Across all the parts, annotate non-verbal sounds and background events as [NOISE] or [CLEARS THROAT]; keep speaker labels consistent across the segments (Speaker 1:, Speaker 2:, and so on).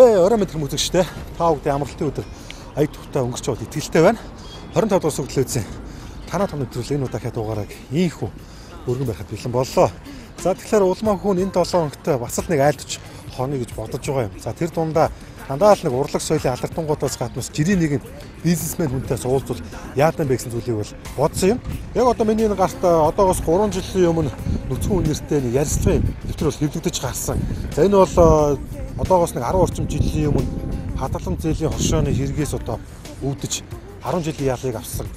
Speaker 1: Ээ, орой мэд хүмүүзэгчтэй. Та бүхэн амралтын өдөр аяд тухтай өнгөрч яваад итгэлтэй байна. 25 дугаар сүглэл үзсэн. Танаа том нэвтрүүл энэ удаагийн дугаарыг ийхүү өргөн барихад бэлэн боллоо. За тэгэхээр улмаа хүн энэ 7 хоногт бас л нэг айлтж хооно гэж бодож байгаа юм. За тэр дундаа дандаа л нэг урлаг соёлын алартангуудаас гаднаас жирийн нэгэн бизнесмен хүнтэйс уулзвал яадан бэ гэсэн зүйлийг бол бодсон юм. Яг одоо миний энэ гарт одоогоос 3 жилийн өмнө нүцгэн үнэртэй нэг ярилцлагын нэвтрүүл хэвлэгдэж гарсан. За энэ бол одоогоос нэг 10 орчим жилийн өмнө хадгалан зээлийн хоршооны хэрэгээс одоо үүдэж 10 жилийн ялыг авсан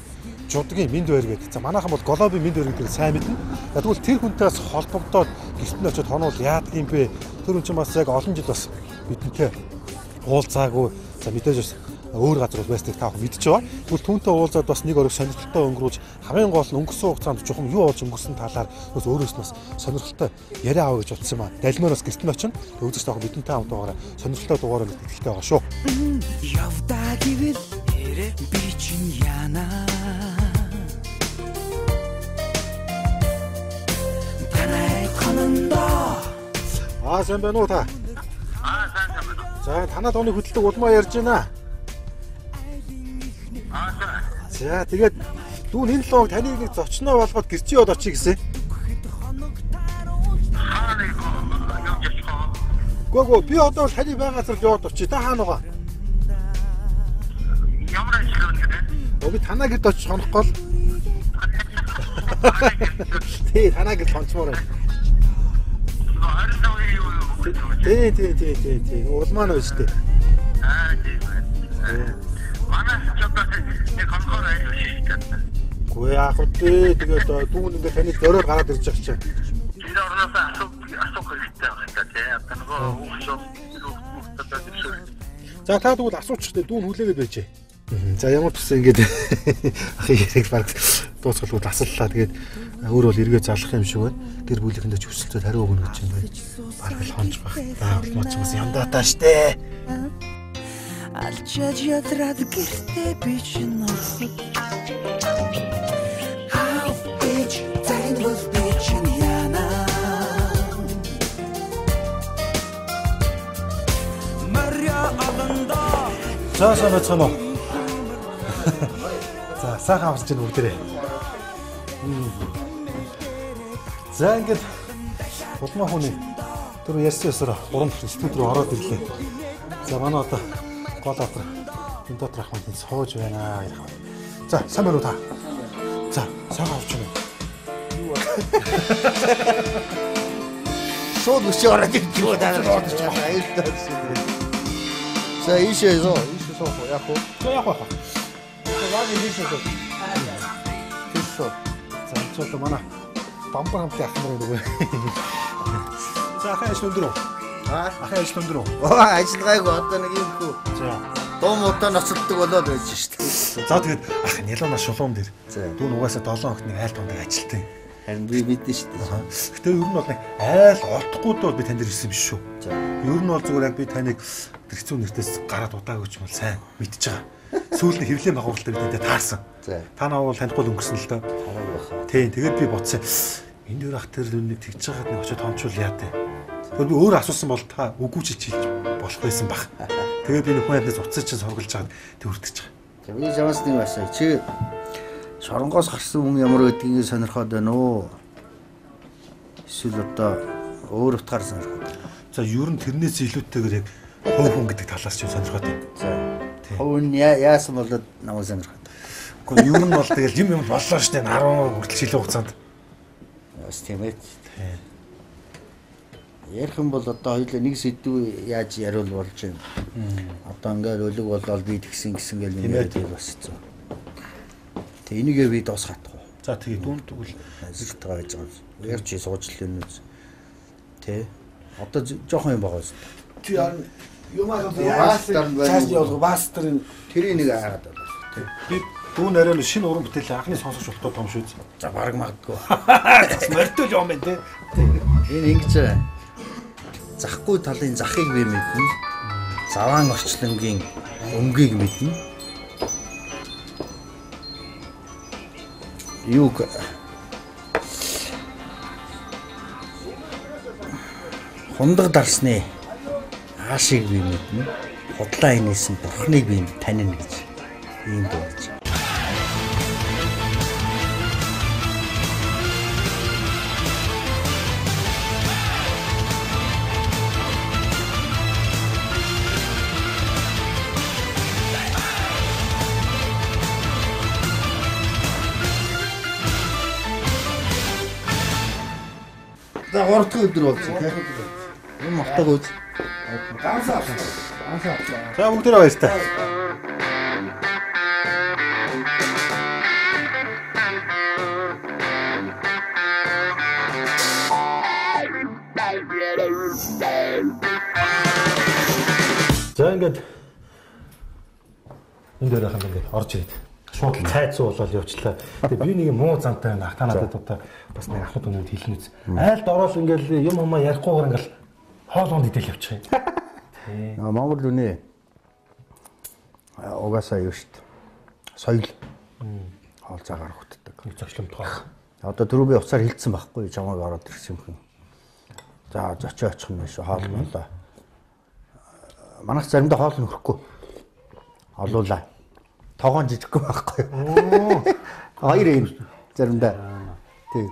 Speaker 1: жудгийн минд байр гэдэг. За манайхан бол глобын минд байр гэдгийг сайн мэднэ. Тэгвэл тэр хүнтэйс холбогдоод гэрт нь очиод хонвол яадаг юм бэ? Тэр хүн чинь бас яг олон жил бас бидэнтэй уулзаагүй. За мэдээж бас өөр газар бол байсныг та бүхэн мэдчихэж байгаа. Тэгвэл түүнтэй уулзаад бас нэг орой сонирхолтой өнгөрүүлж хамгийн гол нь өнгөрсөн хугацаанд жоохон юу болж өнгөрсөн талаар бас өөрөөс нь бас сонирхолтой яриа аваа гэж утсан маа. Далмаар бас гэрт нь очино. Үзэж таах бидэнтэй хамт байгаараа сонирхолтой дугаараа мэдээлэлтэй байгаа шүү. Явдаа гэвэл би чинь яана. Танай хананда. Аа сайн байна уу та?
Speaker 2: Аа сайн сайн байна.
Speaker 1: За танаа тооны хөдөлтөг улмаа ярьж байна. За тэгээд дүүн энэ лог таныг нэг зочноо болгоод гэрчи од очие гэсэн. Гүгөө би одоо л таны байгаа газар яваад очие. Та хаана байгаа?
Speaker 2: Ямар ажил гэдэг?
Speaker 1: Оо би танаа гэрд очиж хонохгүй л. Тий, танаа гэрд хонцмоор байна. Тий, тий, тий, тий, тий. Улмаа нь тээ.
Speaker 2: Аа, тий. Манай ч одоо нэг хонхоор аяа шийдэж байна.
Speaker 1: Гүй яах вэ? Тэгээд дүүн ингээ таны дөрөөр гараад ирж байгаа чинь.
Speaker 2: Энэ орноос асуух асуух хэрэгтэй байна та тий. Одоо нөгөө хүүхдүүд хүүхдүүд төсөөл.
Speaker 1: За та тэгвэл асуучихдээ дүүн хүлээгээд байжээ. За ямар ч гэсэн ингээд [LAUGHS] ахын яриг баг дуусгалууд асаллаа. Тэгээд өөр бол эргээ залах юм шиг байна. Гэр бүлийнхэндээ ч өсөлтөд хариу өгнө гэж юм байна. Бараг л хонж баг. За улмаач бас ямдаатай штэ. Алчаад ядраад гэртээ би чинь орхот. How bitch тань бол би чинь яна. Марья аланда. За сайн байцгаана уу? За сайхан авсаж чинь бүгдээрээ. За ингээд улмаа хүний түр ярьсан ясаар гурван студ руу ороод ирлээ. За манай одоо гол дотор энэ дотор ах маань сууж байна ярих. За сайн байна уу та? За сайхан авч байна. Юу вэ? Шууд өшөө ороод байгаа даа. За ийшээ зоо, ийшээ яах вэ? Яах вэ? Яг ийшээ суух. Тийшээ. За чөлөө манай бамбар хамтын ах нар нөгөө. За үү? Аа ахаа ажил өндөр үү?
Speaker 3: Оо ажиллагаагүй одоо нэг юм хөө.
Speaker 1: За
Speaker 3: Дуу муудаа ноцолдог болоод байж штэ.
Speaker 1: За тэгээд ах нялуунаа шулуун дээр. Дүүн угаасаа 7 хоногт нэг айл тундаг ажилтсан.
Speaker 3: Харин би мэдэн штэ.
Speaker 1: Гэтэ ер нь бол айл олдохгүйд бол би танд ирсэн биш шүү.
Speaker 3: За.
Speaker 1: Ер нь бол зүгээр яг би таныг хэрэгцүү нэртээс гараад удаагүй ч юм бол сайн мэдчихэж байгаа. Сүүл нь хөвлөлийн байгуулалтаа би тантай таарсан. Та наваа бол танихгүй өнгөрсөн л доо. Тийм тэгээд би бодсон. Энэ дөр ах тэр нүг тэгж байгаад нэг очиод хончвол яа тээ. Тэр би өөр асуусан бол та үгүй ч хэлж болох байсан баг. Тэгээд би хүн яднаас уцаж чинь сургалж байгаад төвөрдөж байгаа.
Speaker 3: За би чамаас нэг асуу. Чи шоронгоос гарсан хүн ямар гэдгийг сонирхоод байна уу? Эсвэл одоо өөр утгаар сонирхоод.
Speaker 1: За ер нь тэрнээс илүүтэйгээр яг хов хүн гэдэг талаас чинь сонирхоод байна.
Speaker 3: За. Хөвн яасан болоод намайг сонирхоод.
Speaker 1: Гэхдээ ер нь бол тэгэл юм юм боллоо штэ 10 хүртэл шилэн хугацаанд.
Speaker 3: Бас тийм ээ. Ярих юм бол одоо хоёул нэг сэдв яаж яриул болж байна. Одоо ингээд өлөг болоод би тэгсэн гисэн гэл нэг яриад бас хэцүү. Тэг энийгээ би дуусгах уу?
Speaker 1: За тэгээ дүүн тэгвэл
Speaker 3: Азилт байгаа гэж байгаа. Яг чи сууж л юм үз. Тэ. Одоо жоохон юм байгаа юм.
Speaker 1: тий юм аа
Speaker 3: байна.
Speaker 1: цааш явуулах бастрын
Speaker 3: Тэрийг нэг хаагаад байна. Тэ.
Speaker 1: би дүүн арай шинэ уран бүтээлээ анхны сонсогч болтоо том шүү.
Speaker 3: За баг магадгүй. [LAUGHS]
Speaker 1: Бас морьтол юм байна те.
Speaker 3: Энэ ингэж захгүй талын захыг би мэднэ. Заваан орчлонгийн өнгийг мэднэ. Юуг хундаг дарсны аашиг би мэднэ. Худлаа инээс нь бурхныг би танина гэж ийм дууж. 3 дахь өдөр болсон тийм. Энэ мартаг үз.
Speaker 1: За бүгдээрээ баяртай. За ингээд энэ дээр ингээд орж ирээд шууд л цайд суулаад явчлаа. Тэгээ би нэг муу замтай ах та надад одоо бас нэг ахмад өнөнд хэлнэ үз. Айлд ороод ингээд юм юмаа ярихгүйгээр ингээд хоолоонд идэл явчих юм.
Speaker 3: Аа Монгол үнэ угаасаа юу дээ. Соёл хоол цагаар хөтдөг.
Speaker 1: Нэг зочломтгоо.
Speaker 3: Одоо түрүү би уцаар хилцсэн байхгүй чамайг ороод ирсэн юм. За зочио очих юм биш хоол болоо. Манайх заримдаа хоол нь хөрөхгүй. Олуулаа. Тогоон жижиггүй байхгүй. Хоёр юм заримдаа. Тэг.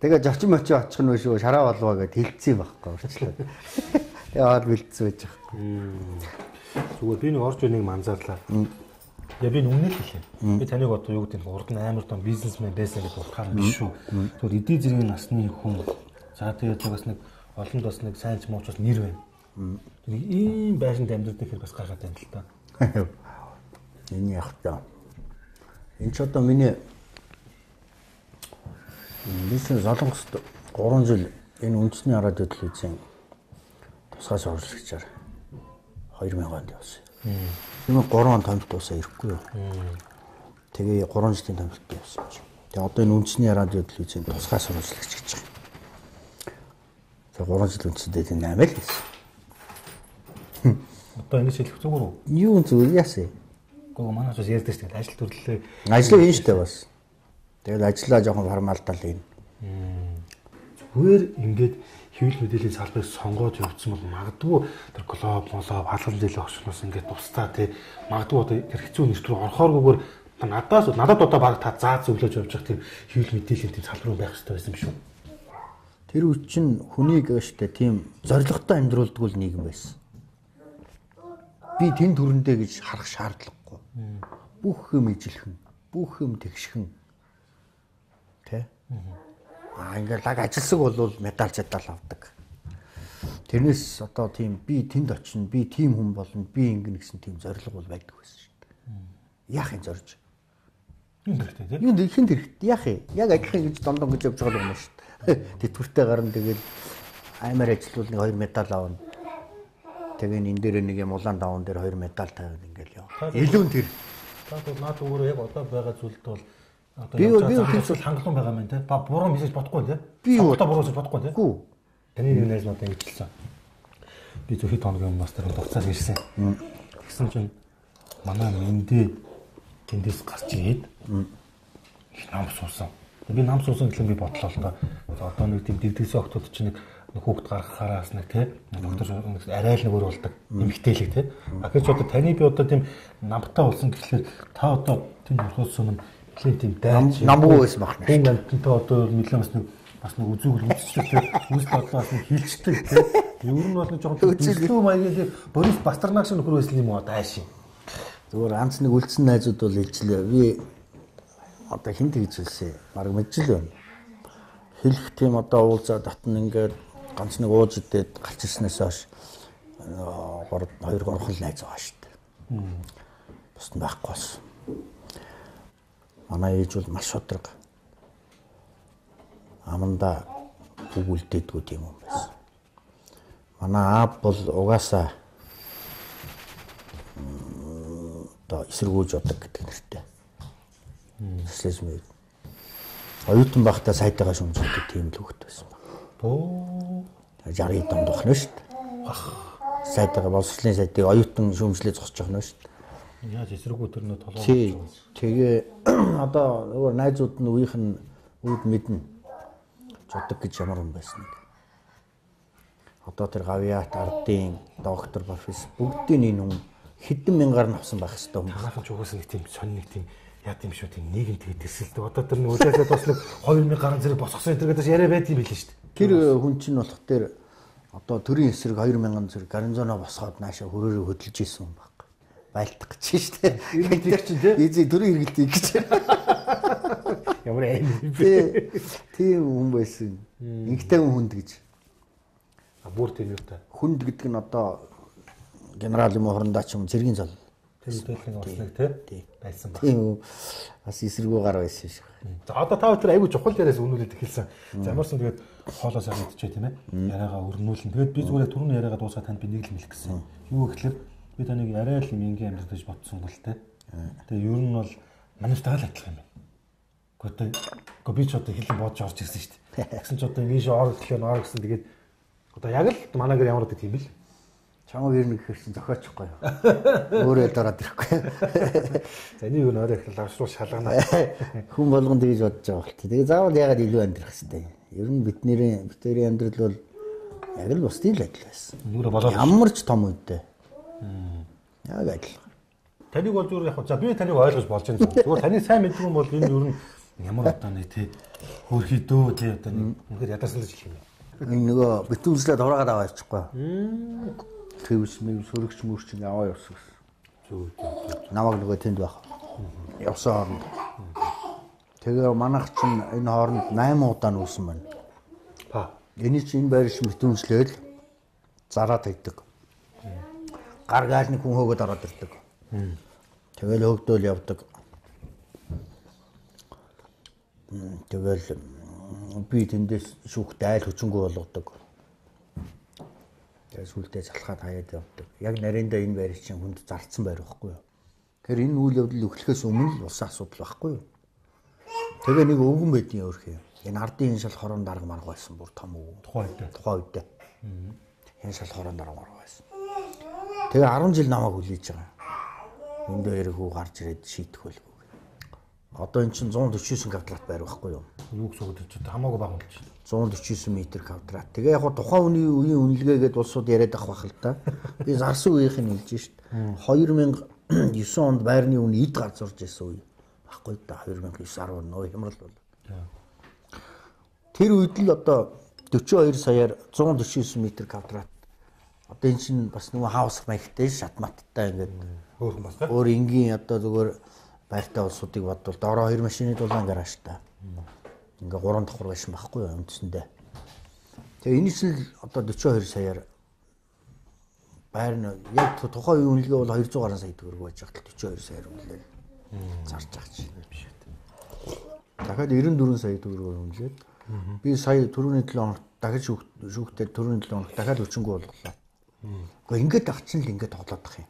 Speaker 3: Тэгээ зочин мочи очих нь биш үү шараа болвоо гэд хилцсэн байхгүй урчлаа. Тэгээ хоол бэлдсэн байж байгаа.
Speaker 1: Зүгээр би нэг орж үнийг манзаарлаа. Я би нүнэ л хэлээ. Би таныг одоо юу гэдэг нь урд нь амар том бизнесмен байсан гэж утгаар биш шүү. Зүгээр эдийн зэргийн насны хүн. За тэгээд бас нэг олонд бас нэг сайн ч мууч бас нэр байна. Нэг ийм байшинд амьдрэх гэхээр бас гайхаад байна л та.
Speaker 3: Яг та. Энэ ч одоо миний бизнес солонгост 3 жил энэ үндэсний радио телевизийн тусгай сурвалжлагчаар 2000 онд явсан. Энэ 3 он томилт уусаа ирэхгүй юу. Тэгээ 3 жилийн томилт явсан юм. Тэгээ одоо энэ үндэсний радио телевизийн тусгай сурвалжлагч гэж байгаа. Тэгээ 3 жил үндэсэндээ тийм 8 л байсан.
Speaker 1: Одоо энэ шилэх зүгээр үү?
Speaker 3: Юу зүгээр яасан?
Speaker 1: Гэхдээ манай ч бас ярьдаг шүү дээ. Ажил төрлөө
Speaker 3: Ажлаа хийн штэ бас. Тэгэл ажиллаа жоохон хармаалдал ийн.
Speaker 1: зүгээр ингээд хэвлэл мэдээллийн салбарыг сонгоод явуулсан бол магадгүй тэр глоб молоо халган зэлийн огшноос ингээд тусдаа тий магадгүй одоо тэр хэцүү нэртөр орохооргүйгээр надаас надад одоо баг та заа зөвлөж явж байгаа тийм хэвлэл мэдээллийн тийм салбар байх хэрэгтэй байсан юм шүү.
Speaker 3: Тэр үе чинь хүнийг штэ тийм зоригтой амьдруулдаг л нийгэм байсан. Би тэн төрөндөө гэж харах шаардлагагүй. Бүх юм ижилхэн, бүх юм тэгшхэн. Тэ? Аа ингээл лаг ажилсаг бол медаль жадал авдаг. Тэрнээс одоо тийм би тэнд очино, би тийм хүн болно, би ингэн гэсэн тийм зориг бол байдаг байсан шүү дээ. Яах юм зорж?
Speaker 1: Юм хэрэгтэй тий.
Speaker 3: Юу хэн хэрэгтэй? Яах юм? Яг адилхан гэж дондон гэж явж байгаа юм шүү дээ. [LAUGHS] Тэтгэвртэй гарна тэгэл аймаар ажиллавал нэг хоёр медаль авна. Тэгээ энэ дээр нэг юм улаан даван дээр хоёр медаль тавиад ингээл. Илүү нь тэр.
Speaker 1: Та бол наад өөрөө яг одоо байгаа зүйлд бол одоо
Speaker 3: Би- би
Speaker 1: зүйл хангалуун байгаа юм тий. Ба буруу мессеж бодохгүй тий.
Speaker 3: Би
Speaker 1: одоо буруу мессеж бодохгүй тий.
Speaker 3: Гүү.
Speaker 1: Таны нэг найз надад ингэсэн. Би зөвхөн хоногийн мастер дугцаад ирсэн. Тэгсэн чинь манай мэндэ тэндээс гарч ирээд их нам суусан. Би нам суусан гэхлээр би бодлоо л. За одоо нэг тийм дэгдэгсэн октод чинь нэг хүүхд гаргахаараас нэг тий доктор нэг арай л нэг өөр болдог. Эмгтээлэг тий. А гэж одоо таны би одоо тийм намтай болсон гэхлээр та одоо тийм болохоос өмнө нэлээд тийм дайч
Speaker 3: намгүй байсан байх нь.
Speaker 1: хүн амьтантай одоо нэлээд бас нэг бас нэг үзүүгэл үзчихдэг тий. Үс бодлоос нэг хилчдэг тий. Ер нь бол нэг жоохон үзлүү маягийн Борис Пастернак шиг нөхөр байсан юм уу дайш юм.
Speaker 3: Зүгээр ганц нэг үлдсэн найзууд бол ижлээ. Би одоо хинт гэж хэлсэн. Бараг мэджил байна. Хэлэх тийм одоо уулзаа татна ингээд ганц нэг ууж идээд гарч ирснээс хойш гурав хоёр гурван найз байгаа шүү дээ. Бус нь байхгүй болсон. Манай ээж бол маш шудраг. Аманда үг үлдээдгүй тийм юм байсан. Манай аав бол угаасаа одоо эсэргүүж удаг гэдэг нэртэй. Социализм. Оюутан байхдаа сайтайгаа шүмжлэдэг тийм л хөвгт байсан
Speaker 1: Оо
Speaker 3: 60 донд бахна шүү дээ. Сайтайгаа боловсролын сайтыг оюутан шүмжлээ зогсож байгаа нь шүү дээ.
Speaker 1: яаж эсрэгүү төрнөө толгой.
Speaker 3: Тий. Тэгээ [CLEARS THROAT] одоо нөгөө найзууд нь үеийнх нь үүд мэднэ. Жудаг гэж ямар юм байсан нэг. одоо тэр гавьяат ардын доктор профессор бүгдийн энэ хүн хэдэн мянгаар нь авсан байх хэвээр хүн.
Speaker 1: Танаахан ч угсаа нэг тийм сонь нэг тийм яа тийм шүү тийм нийгэм тэгээд тэрсэлдэг. Одоо тэр нэг үлээсээ бас нэг 2000 гаруй зэрэг босгосон энэ гэдэг яриа байдаг юм билээ шүү дээ.
Speaker 3: Тэр хүн чинь болох тэр одоо төрийн эсрэг 2000 зэрэг гарнизоноо босгоод нааша хөрөөрөө хөдөлж исэн юм баг. Байлдах гэж штэ.
Speaker 1: Иргэдэг чинь тий?
Speaker 3: Эзээ төрийн хэрэглэдэг гэж.
Speaker 1: Ямар аим бэ?
Speaker 3: Тий. Тийм хүн байсан. Инхтэй хүн хүнд гэж.
Speaker 1: А бүр тийм юу та.
Speaker 3: Хүнд гэдэг нь одоо генерал юм хорондоо ч юм зэргийн зол.
Speaker 1: Тэр үдээлэн бас нэг тий байсан ба.
Speaker 3: Тийм. Бас эсэргүү гар байсан шиг.
Speaker 1: За одоо та бүхэн айгүй чухал яриас үнүүлээд эхэлсэн. За ямарсан тэгээд хоолоо сайн идчихэ тийм ээ. Яриагаа өрнүүлэн. Тэгээд би зүгээр түрүүний яриагаа дуусгаад танд би нэг л хэлэх гэсэн. Юу гэхэлэр би таныг арай л энгийн амьдрал гэж бодсон гол те. Тэгээд ер нь бол манайтай л адилхан юм байна. Гэхдээ гэхдээ би ч одоо хэлэн бодож орж ирсэн шүү дээ. Тэгсэн ч одоо ийш ор гэхлээр ор гэсэн тэгээд одоо яг л манайгаар ямар гэдэг юм бэл.
Speaker 3: Чамаг ирнэ гэхэр чинь зохиочихгүй юу. Өөрөө дараад ирэхгүй.
Speaker 1: За энийг юу нөрөө их лавшруу шалгана.
Speaker 3: Хүн болгон тэгж бодож байгаа болт. Тэгээ заавал ягаад илүү амьдрах хэвтэй. Ер нь бидний бидний амьдрал бол яг л бусдын л адил байсан.
Speaker 1: Нүрэ болоод
Speaker 3: Ямар ч том үедээ. Яг адил.
Speaker 1: Таныг бол зүгээр яг за би таныг ойлгож болж байна. Зүгээр таны сайн мэдгүй бол энэ ер нь ямар одоо нэг тий хөөрхий дөө тий одоо нэг үнэхээр ядарсан л жил юм.
Speaker 3: Энэ нөгөө битүүлслээд ураагаад аваа явчихгүй. Тэвс мэв сөрөгч мөрч ингэ аваа явсан.
Speaker 1: Зүг.
Speaker 3: Намаг нөгөө тэнд байх. Явсан хооронд. Тэгээ манайх чинь энэ хооронд 8 удаа нүүсэн байна.
Speaker 1: Па.
Speaker 3: Эний чинь энэ байр шиг битүүлслээд зараад иддэг. Гаргаал нэг хүн хөөгд ороод ирдэг. Тэгэл хөөгдөөл явдаг. Тэгэл би тэндээс шүүхтэй айл хүчингүү болгодог. Тэгээ сүлдээ залхаад хаяад явдаг. Яг нариндаа энэ байр чинь хүнд зарцсан байр байхгүй юу? Тэгэхээр энэ үйл явдал өглөхөөс өмнө л усан асуудал байхгүй юу? Тэгээ нэг өвгөн байдгийн өөрхий. Энэ ардын энэ шал хорон дарга марга байсан бүр том өвгөн.
Speaker 1: Тухайн үед.
Speaker 3: Тухайн үед. Энэ шал хорон дарга марга байсан. Тэгээ 10 жил намайг хүлээж байгаа. Энд дээр хүү гарч ирээд шийдэх байлгүй. Одоо эн чинь 149 квадрат байр байхгүй юу?
Speaker 1: Юу гэсэн үг ч хамаагүй баг болж байна.
Speaker 3: 149 м квадрат. Тэгээ яг тухайн үеийн үеийн үнэлгээгээд улсууд яриад ах бах л да. Би зарсан үеийнх нь хэлж шít. [CLEARS THROAT] 2009 онд байрны үн эд гар зурж исэн үе. Баггүй да 2009 10 нөө хямрал бол. Тэр үед л одоо 42 саяар 149 м квадрат. Одоо эн чинь бас нөгөө хаус маягтай шатматтай ингээд
Speaker 1: Хөөрхөн бас тий.
Speaker 3: өөр энгийн одоо зүгээр байртай улсуудыг бодвол доороо хоёр машины дулаан гараажтай. Ингээ гурван давхар байсан байхгүй юу үндсэндээ. Тэгээ энэс л одоо 42 саяар байр нь яг тухайн үеийн үнэлгээ бол 200 гаруй сая төгрөг байж байгаа л 42 саяар үнэлээ. Зарж байгаа чинь биш үү. Дахиад 94 сая төгрөгөөр үнэлээд би сая түрүүний 7 хоногт дахиж шүүх- шүүхтэй түрүүний 7 хоногт дахиад өчөнгөө болголоо. Гэхдээ ингээд ах чинь л ингээд тоглоод ах юм.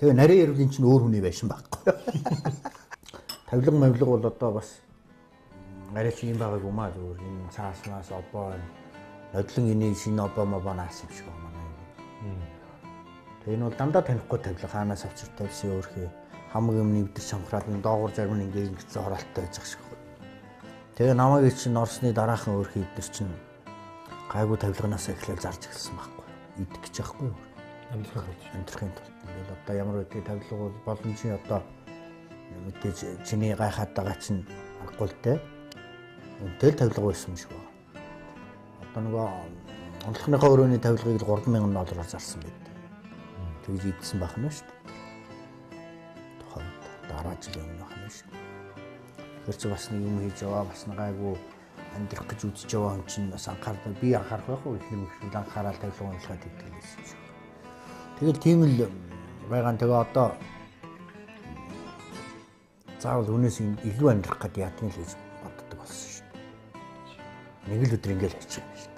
Speaker 3: Тэгээ нарийн эрүүлийн чинь өөр хүний байшин байхгүй. [LAUGHS] Тавилга мавлга бол одоо бас арай чи юм байгааг юм аа зүгээр энэ цаас маас обоо нодлон энийг шинэ обоо мобоо наасан юм шиг байна энэ бол дандаа танихгүй тавилга хаанаас авчир тавьсан өөрхий хамаг юм нэвдэж шамхраад энэ доогуур зарим нь ингээд ингэсэн оролттой байж байгаа шиг байна. Тэгээ намайг чинь орсны дараахан өөрхий эдэр чинь гайгүй тавилганаас эхлээл зарж эхэлсэн байхгүй. Идэх гэж яахгүй юу?
Speaker 1: Амьдрах болж.
Speaker 3: амьдрахын тулд ингээл одоо ямар үедээ тавилга бол боломжийн одоо мэдээж чиний гайхаад байгаа чинь аргагүй л те. Үнтэй л тавилга байсан юм шиг байна. Одоо нөгөө онцлогныхоо өрөөний тавилгыг л 3000 доллараар зарсан байд. Тэгж идсэн байх нь шүү дээ. Тухайн үед дараа жилийн өмнө байх нь шүү. Тэгэхээр чи бас нэг юм хийж яваа бас нэг гайгүй амьдрах гэж үзэж яваа юм чинь бас анхаарал би анхаарах байх уу их юм их анхаарал тавилга уншаад идэх гэсэн шиг. Тэгэл тийм л байгаа тэгээ одоо заавал үнээс илүү амьдрах гэдэг яадаг л гэж боддог болсон шүү. Нэг л өдөр ингээл хийчих юм шүү.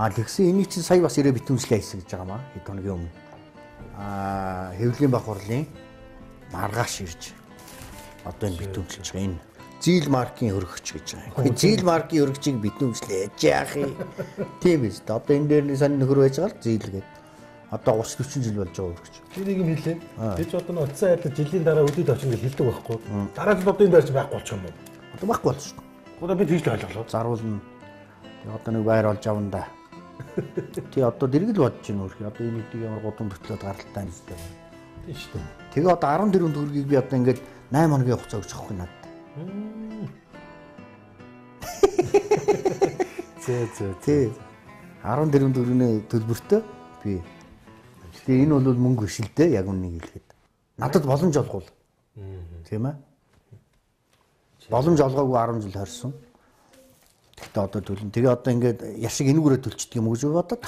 Speaker 3: А тэгсэн энийг чинь сая бас ирээ битүүнслээ хийсэн гэж байгаа маа хэд хоногийн өмнө. А хэвлийн бах хурлын маргааш ирж одоо энэ битүүнслэж байгаа энэ зил маркийн өргөгч гэж байгаа. Зил маркийн өргөгчийг битүүнслээж яах юм. Тийм биз дээ. Одоо энэ дээр нэг сонир нөхөр байж байгаа л зил гэдэг. Одоо 30 40 жил болж байгаа өргөгч.
Speaker 1: Би нэг юм хэлээ. Би ч одоо утсан айдлаа жилийн дараа өдөд очно гэж хэлдэг байхгүй. Дараа жил одоо энэ байрч байхгүй болчих юм уу?
Speaker 3: Одоо байхгүй болж шүү дээ.
Speaker 1: Гуда би тийж л ойлголоо.
Speaker 3: Заруулна. Тэгээ одоо нэг байр олж авна да. Тий одоо дэргэл бодож байна үргэлж. Одоо энэ нэг ямар гудам төтлөөд гаралтай юм зү.
Speaker 1: Тийм шүү дээ.
Speaker 3: Тэгээ одоо 14 төгрөгийг би одоо ингээд 8 хоногийн хугацаа өгч авахгүй надад.
Speaker 1: Зөө зөө.
Speaker 3: Тий. 14 төгрөгийн төлбөртөө би. Тэгээ энэ бол мөнгө биш л дээ яг үнийг хэлэхэд. Надад боломж олгуул. Тийм ээ. Боломж олгоогүй 10 жил хорсон. Тэгтээ одоо төлөн. Тэгээ одоо ингээд яшиг энүүгээрээ төлчдөг юм гэж бодоод.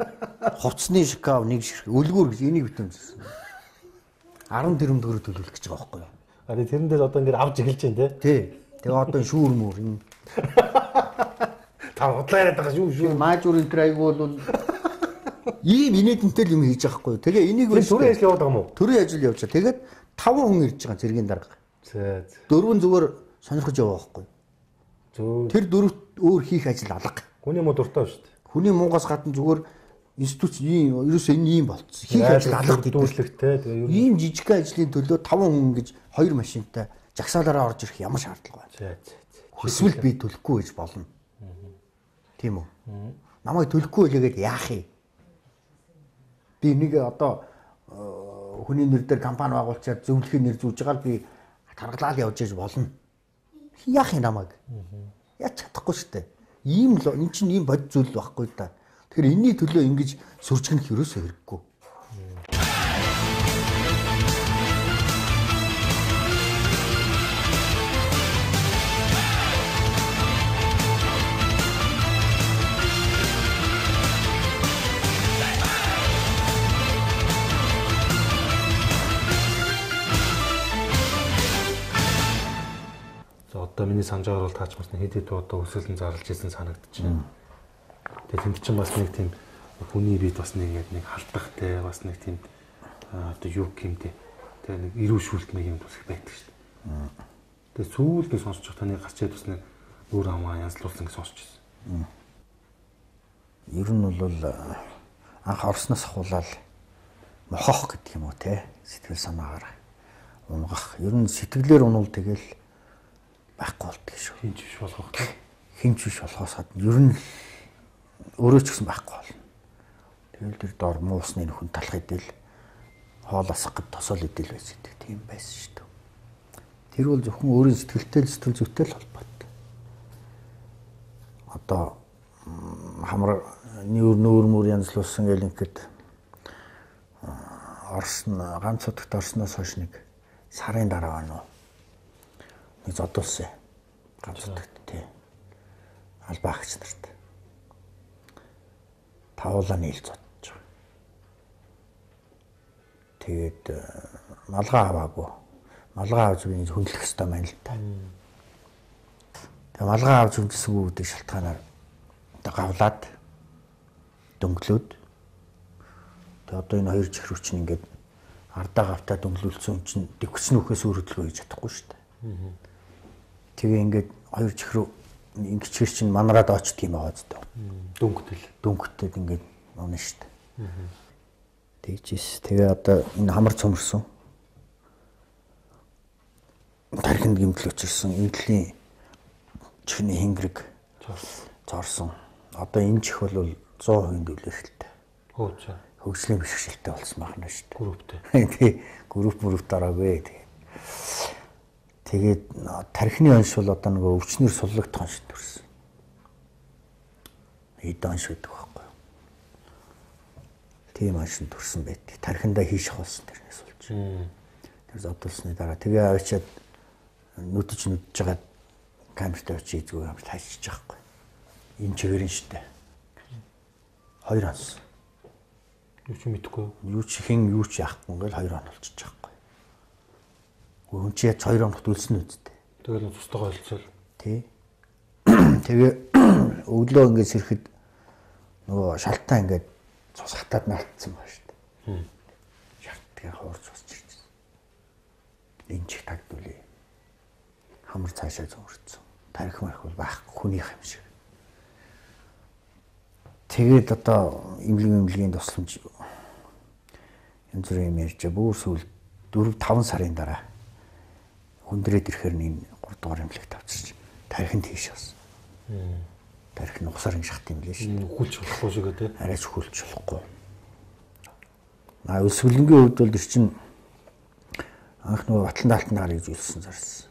Speaker 3: [LAUGHS] Хувцсны шкаф нэг ширхэг өлгүүр гэж энийг битэмжсэн. 10 тэрбум төгрөг төлөх гэж байгаа байхгүй юу?
Speaker 1: Ари тэрэн дээр одоо ингээд авч эхэлж байна те.
Speaker 3: Тий. Тэгээ одоо энэ шүүр мөр энэ [LAUGHS]
Speaker 1: Та худлаа яриад байгаа шүү шүү.
Speaker 3: маажуурын трайг бол ийм инээдэнтэй юм хийж байгаа байхгүй юу? Тэгээ энийг
Speaker 1: түрээ ажил яваад байгаа юм уу?
Speaker 3: төрийн ажил явуулчаа. Тэгээд 5 хүн ирж байгаа зэргийн дарга.
Speaker 1: Зөө.
Speaker 3: Дөрвөн зүгээр сонирхож яваа байхгүй юу? Тэр дөрөвт өөр хийх ажил алга.
Speaker 1: Хүний муу дуртай шүү дээ.
Speaker 3: Хүний муугаас гадна зүгээр институт ийм ерөөсөө энэ ийм болцсон. Хийх ажил алга гэдэг. Ийм жижиг ажлын төлөө 5 хүн гэж хоёр машинтай жагсаалаараа орж ирэх ямар шаардлага байна? Эсвэл би төлөхгүй гэж болно. Тийм үү? Намайг төлөхгүй байлгээд яах юм? Би нэг одоо э, хүний нэр дээр компани байгуулчаад зөвлөхийн нэр зүүж байгаа л би таргалал явж иж болно. Яах юм намайг? Яаж чадахгүй шүү дээ. Ийм л эн чинь ийм бод зүйл байхгүй да. Тэгэхээр энэний төлөө ингэж сүрчгэнэх ерөөсөө хэрэггүй.
Speaker 1: Одоо миний байгаагаар бол таач бас нэг хэд хэд одоо өсөлтөн зарлж ирсэн санагдаж байна. Тэгээ тэнд чинь бас нэг тийм хүний бит бас нэг ингэдэг нэг халдахтай бас нэг тийм одоо юу гэмтэй. Тэгээ нэг эрүү шүүлтмэг юм бас их байдаг шүү дээ. Тэгээ сүүлд нь сонсож таны гарч яд бас нэг өөр хамаа янзлуулсан гэж сонсч ирсэн.
Speaker 3: Ер нь бол анх орсноос ахуулаад мохох гэдэг юм уу те сэтгэл санаагаар унгах. Ер нь сэтгэлээр унвал тэгэл байхгүй болтго шүү.
Speaker 1: Хинч биш болгох тийм.
Speaker 3: Хинч биш болохоос гадна ер нь өөрөө ч гэсэн байхгүй болно. Тэгэл тэр дор муусны нөхөн талах идэл хоол асах гэд тосол идэл байж гэдэг тийм байсан шүү дээ. Тэр бол зөвхөн өөрийн сэтгэлтэй сэтгэл зүйтэй л холбоотой. Одоо хамар нүүр нүүр мөр янзлуулсан гэл ингээд орсон ганц удагт орсноос хойш нэг сарын дараа байна уу? Зодуулсан. Ганц удагт тий. Албаагч нарт. Тавуулаа нийл зодж байгаа. Тэгээд э, малгай аваагүй. Малгай авч би хөндлөх хэрэгтэй байна л та. Тэгээд малгай авч хөндлөсгүй гэдэг шалтгаанаар одоо гавлаад дөнгөлөөд тэгээд одоо энэ хоёр чихрүүч нь ингээд ардаа гавтаа дөнгөлүүлсэн юм чинь дэвхсэн үхээс өөр хөдөлгөөн хийж чадахгүй шүү дээ. Тэгээ ингээд хоёр чихрүү ингээд чихэр чинь манараад очдөг юм байгаа зү.
Speaker 1: Дөнгөтөл.
Speaker 3: Дөнгөтөд ингээд унаа дээ. Тэгжээс тэгээ одоо энэ хамар цөмөрсөн. Тархинд гимтэл учирсан эмтлийн чихний хингэрэг зорсон. Одоо энэ чих бол 100% дүүлэрхэлтэй.
Speaker 1: Хөөч.
Speaker 3: Хөгжлийн бэрхшээлтэй болсон байна шүү дээ.
Speaker 1: Групптэй. [LAUGHS]
Speaker 3: Тий. Групп мөрөв дараагүй. Тэгээ. Тэгээд тархины онш бол одоо нөгөө өвчнөр суллагдах онш төрсөн. Эд онш гэдэг байхгүй юу? Тийм онш төрсөн байдаг. Тархиндаа хийших болсон тэрнээс болж. Тэр зодулсны дараа тэгээ авчиад нүдэж нүдж жагаад камертай очиж амар таашиж байгаа байхгүй. Энэ чигээр нь штэ. Хоёр онс.
Speaker 1: Юу ч мэдэхгүй.
Speaker 3: юу ч хэн юу ч яахгүй ингээл хоёр он болчихж байгаа байхгүй. Хүн чи яц хоёр оногт үлсэн үсттэй.
Speaker 1: Тэгэл нь цустайгаа олцвол
Speaker 3: Тий. [CLEARS THROAT] Тэгээ [CLEARS THROAT] өглөө ингээд сэрхэд нөгөө шалтаа ингээд цус хатаад наалтсан ба шүү дээ. Шалт тэгээ хуурж босч ирчихсэн. Энэ чих тагдвүлээ. Хамар цаашаа зөмөрцөн. Тарих марх бол байхгүй хүнийх юм шиг. Тэгээд одоо имлэг имлэгийн тусламж янз бүрийн юм ярьж бүр сүүл 4 5 сарын дараа хүндрээд ирэхээр нь энэ 3 дугаар имлэг тавцарч тархинд хийш болсон. тарих нугасаар ингэ шахт юм лээ шүү.
Speaker 1: Хүлж болохгүй шүү гэдэг.
Speaker 3: Арайч хүлж болохгүй. А өсвөлнгийн хувьд бол тэр чинь анх нөгөө батлан даалтнаар гэж үлсэн зарсан.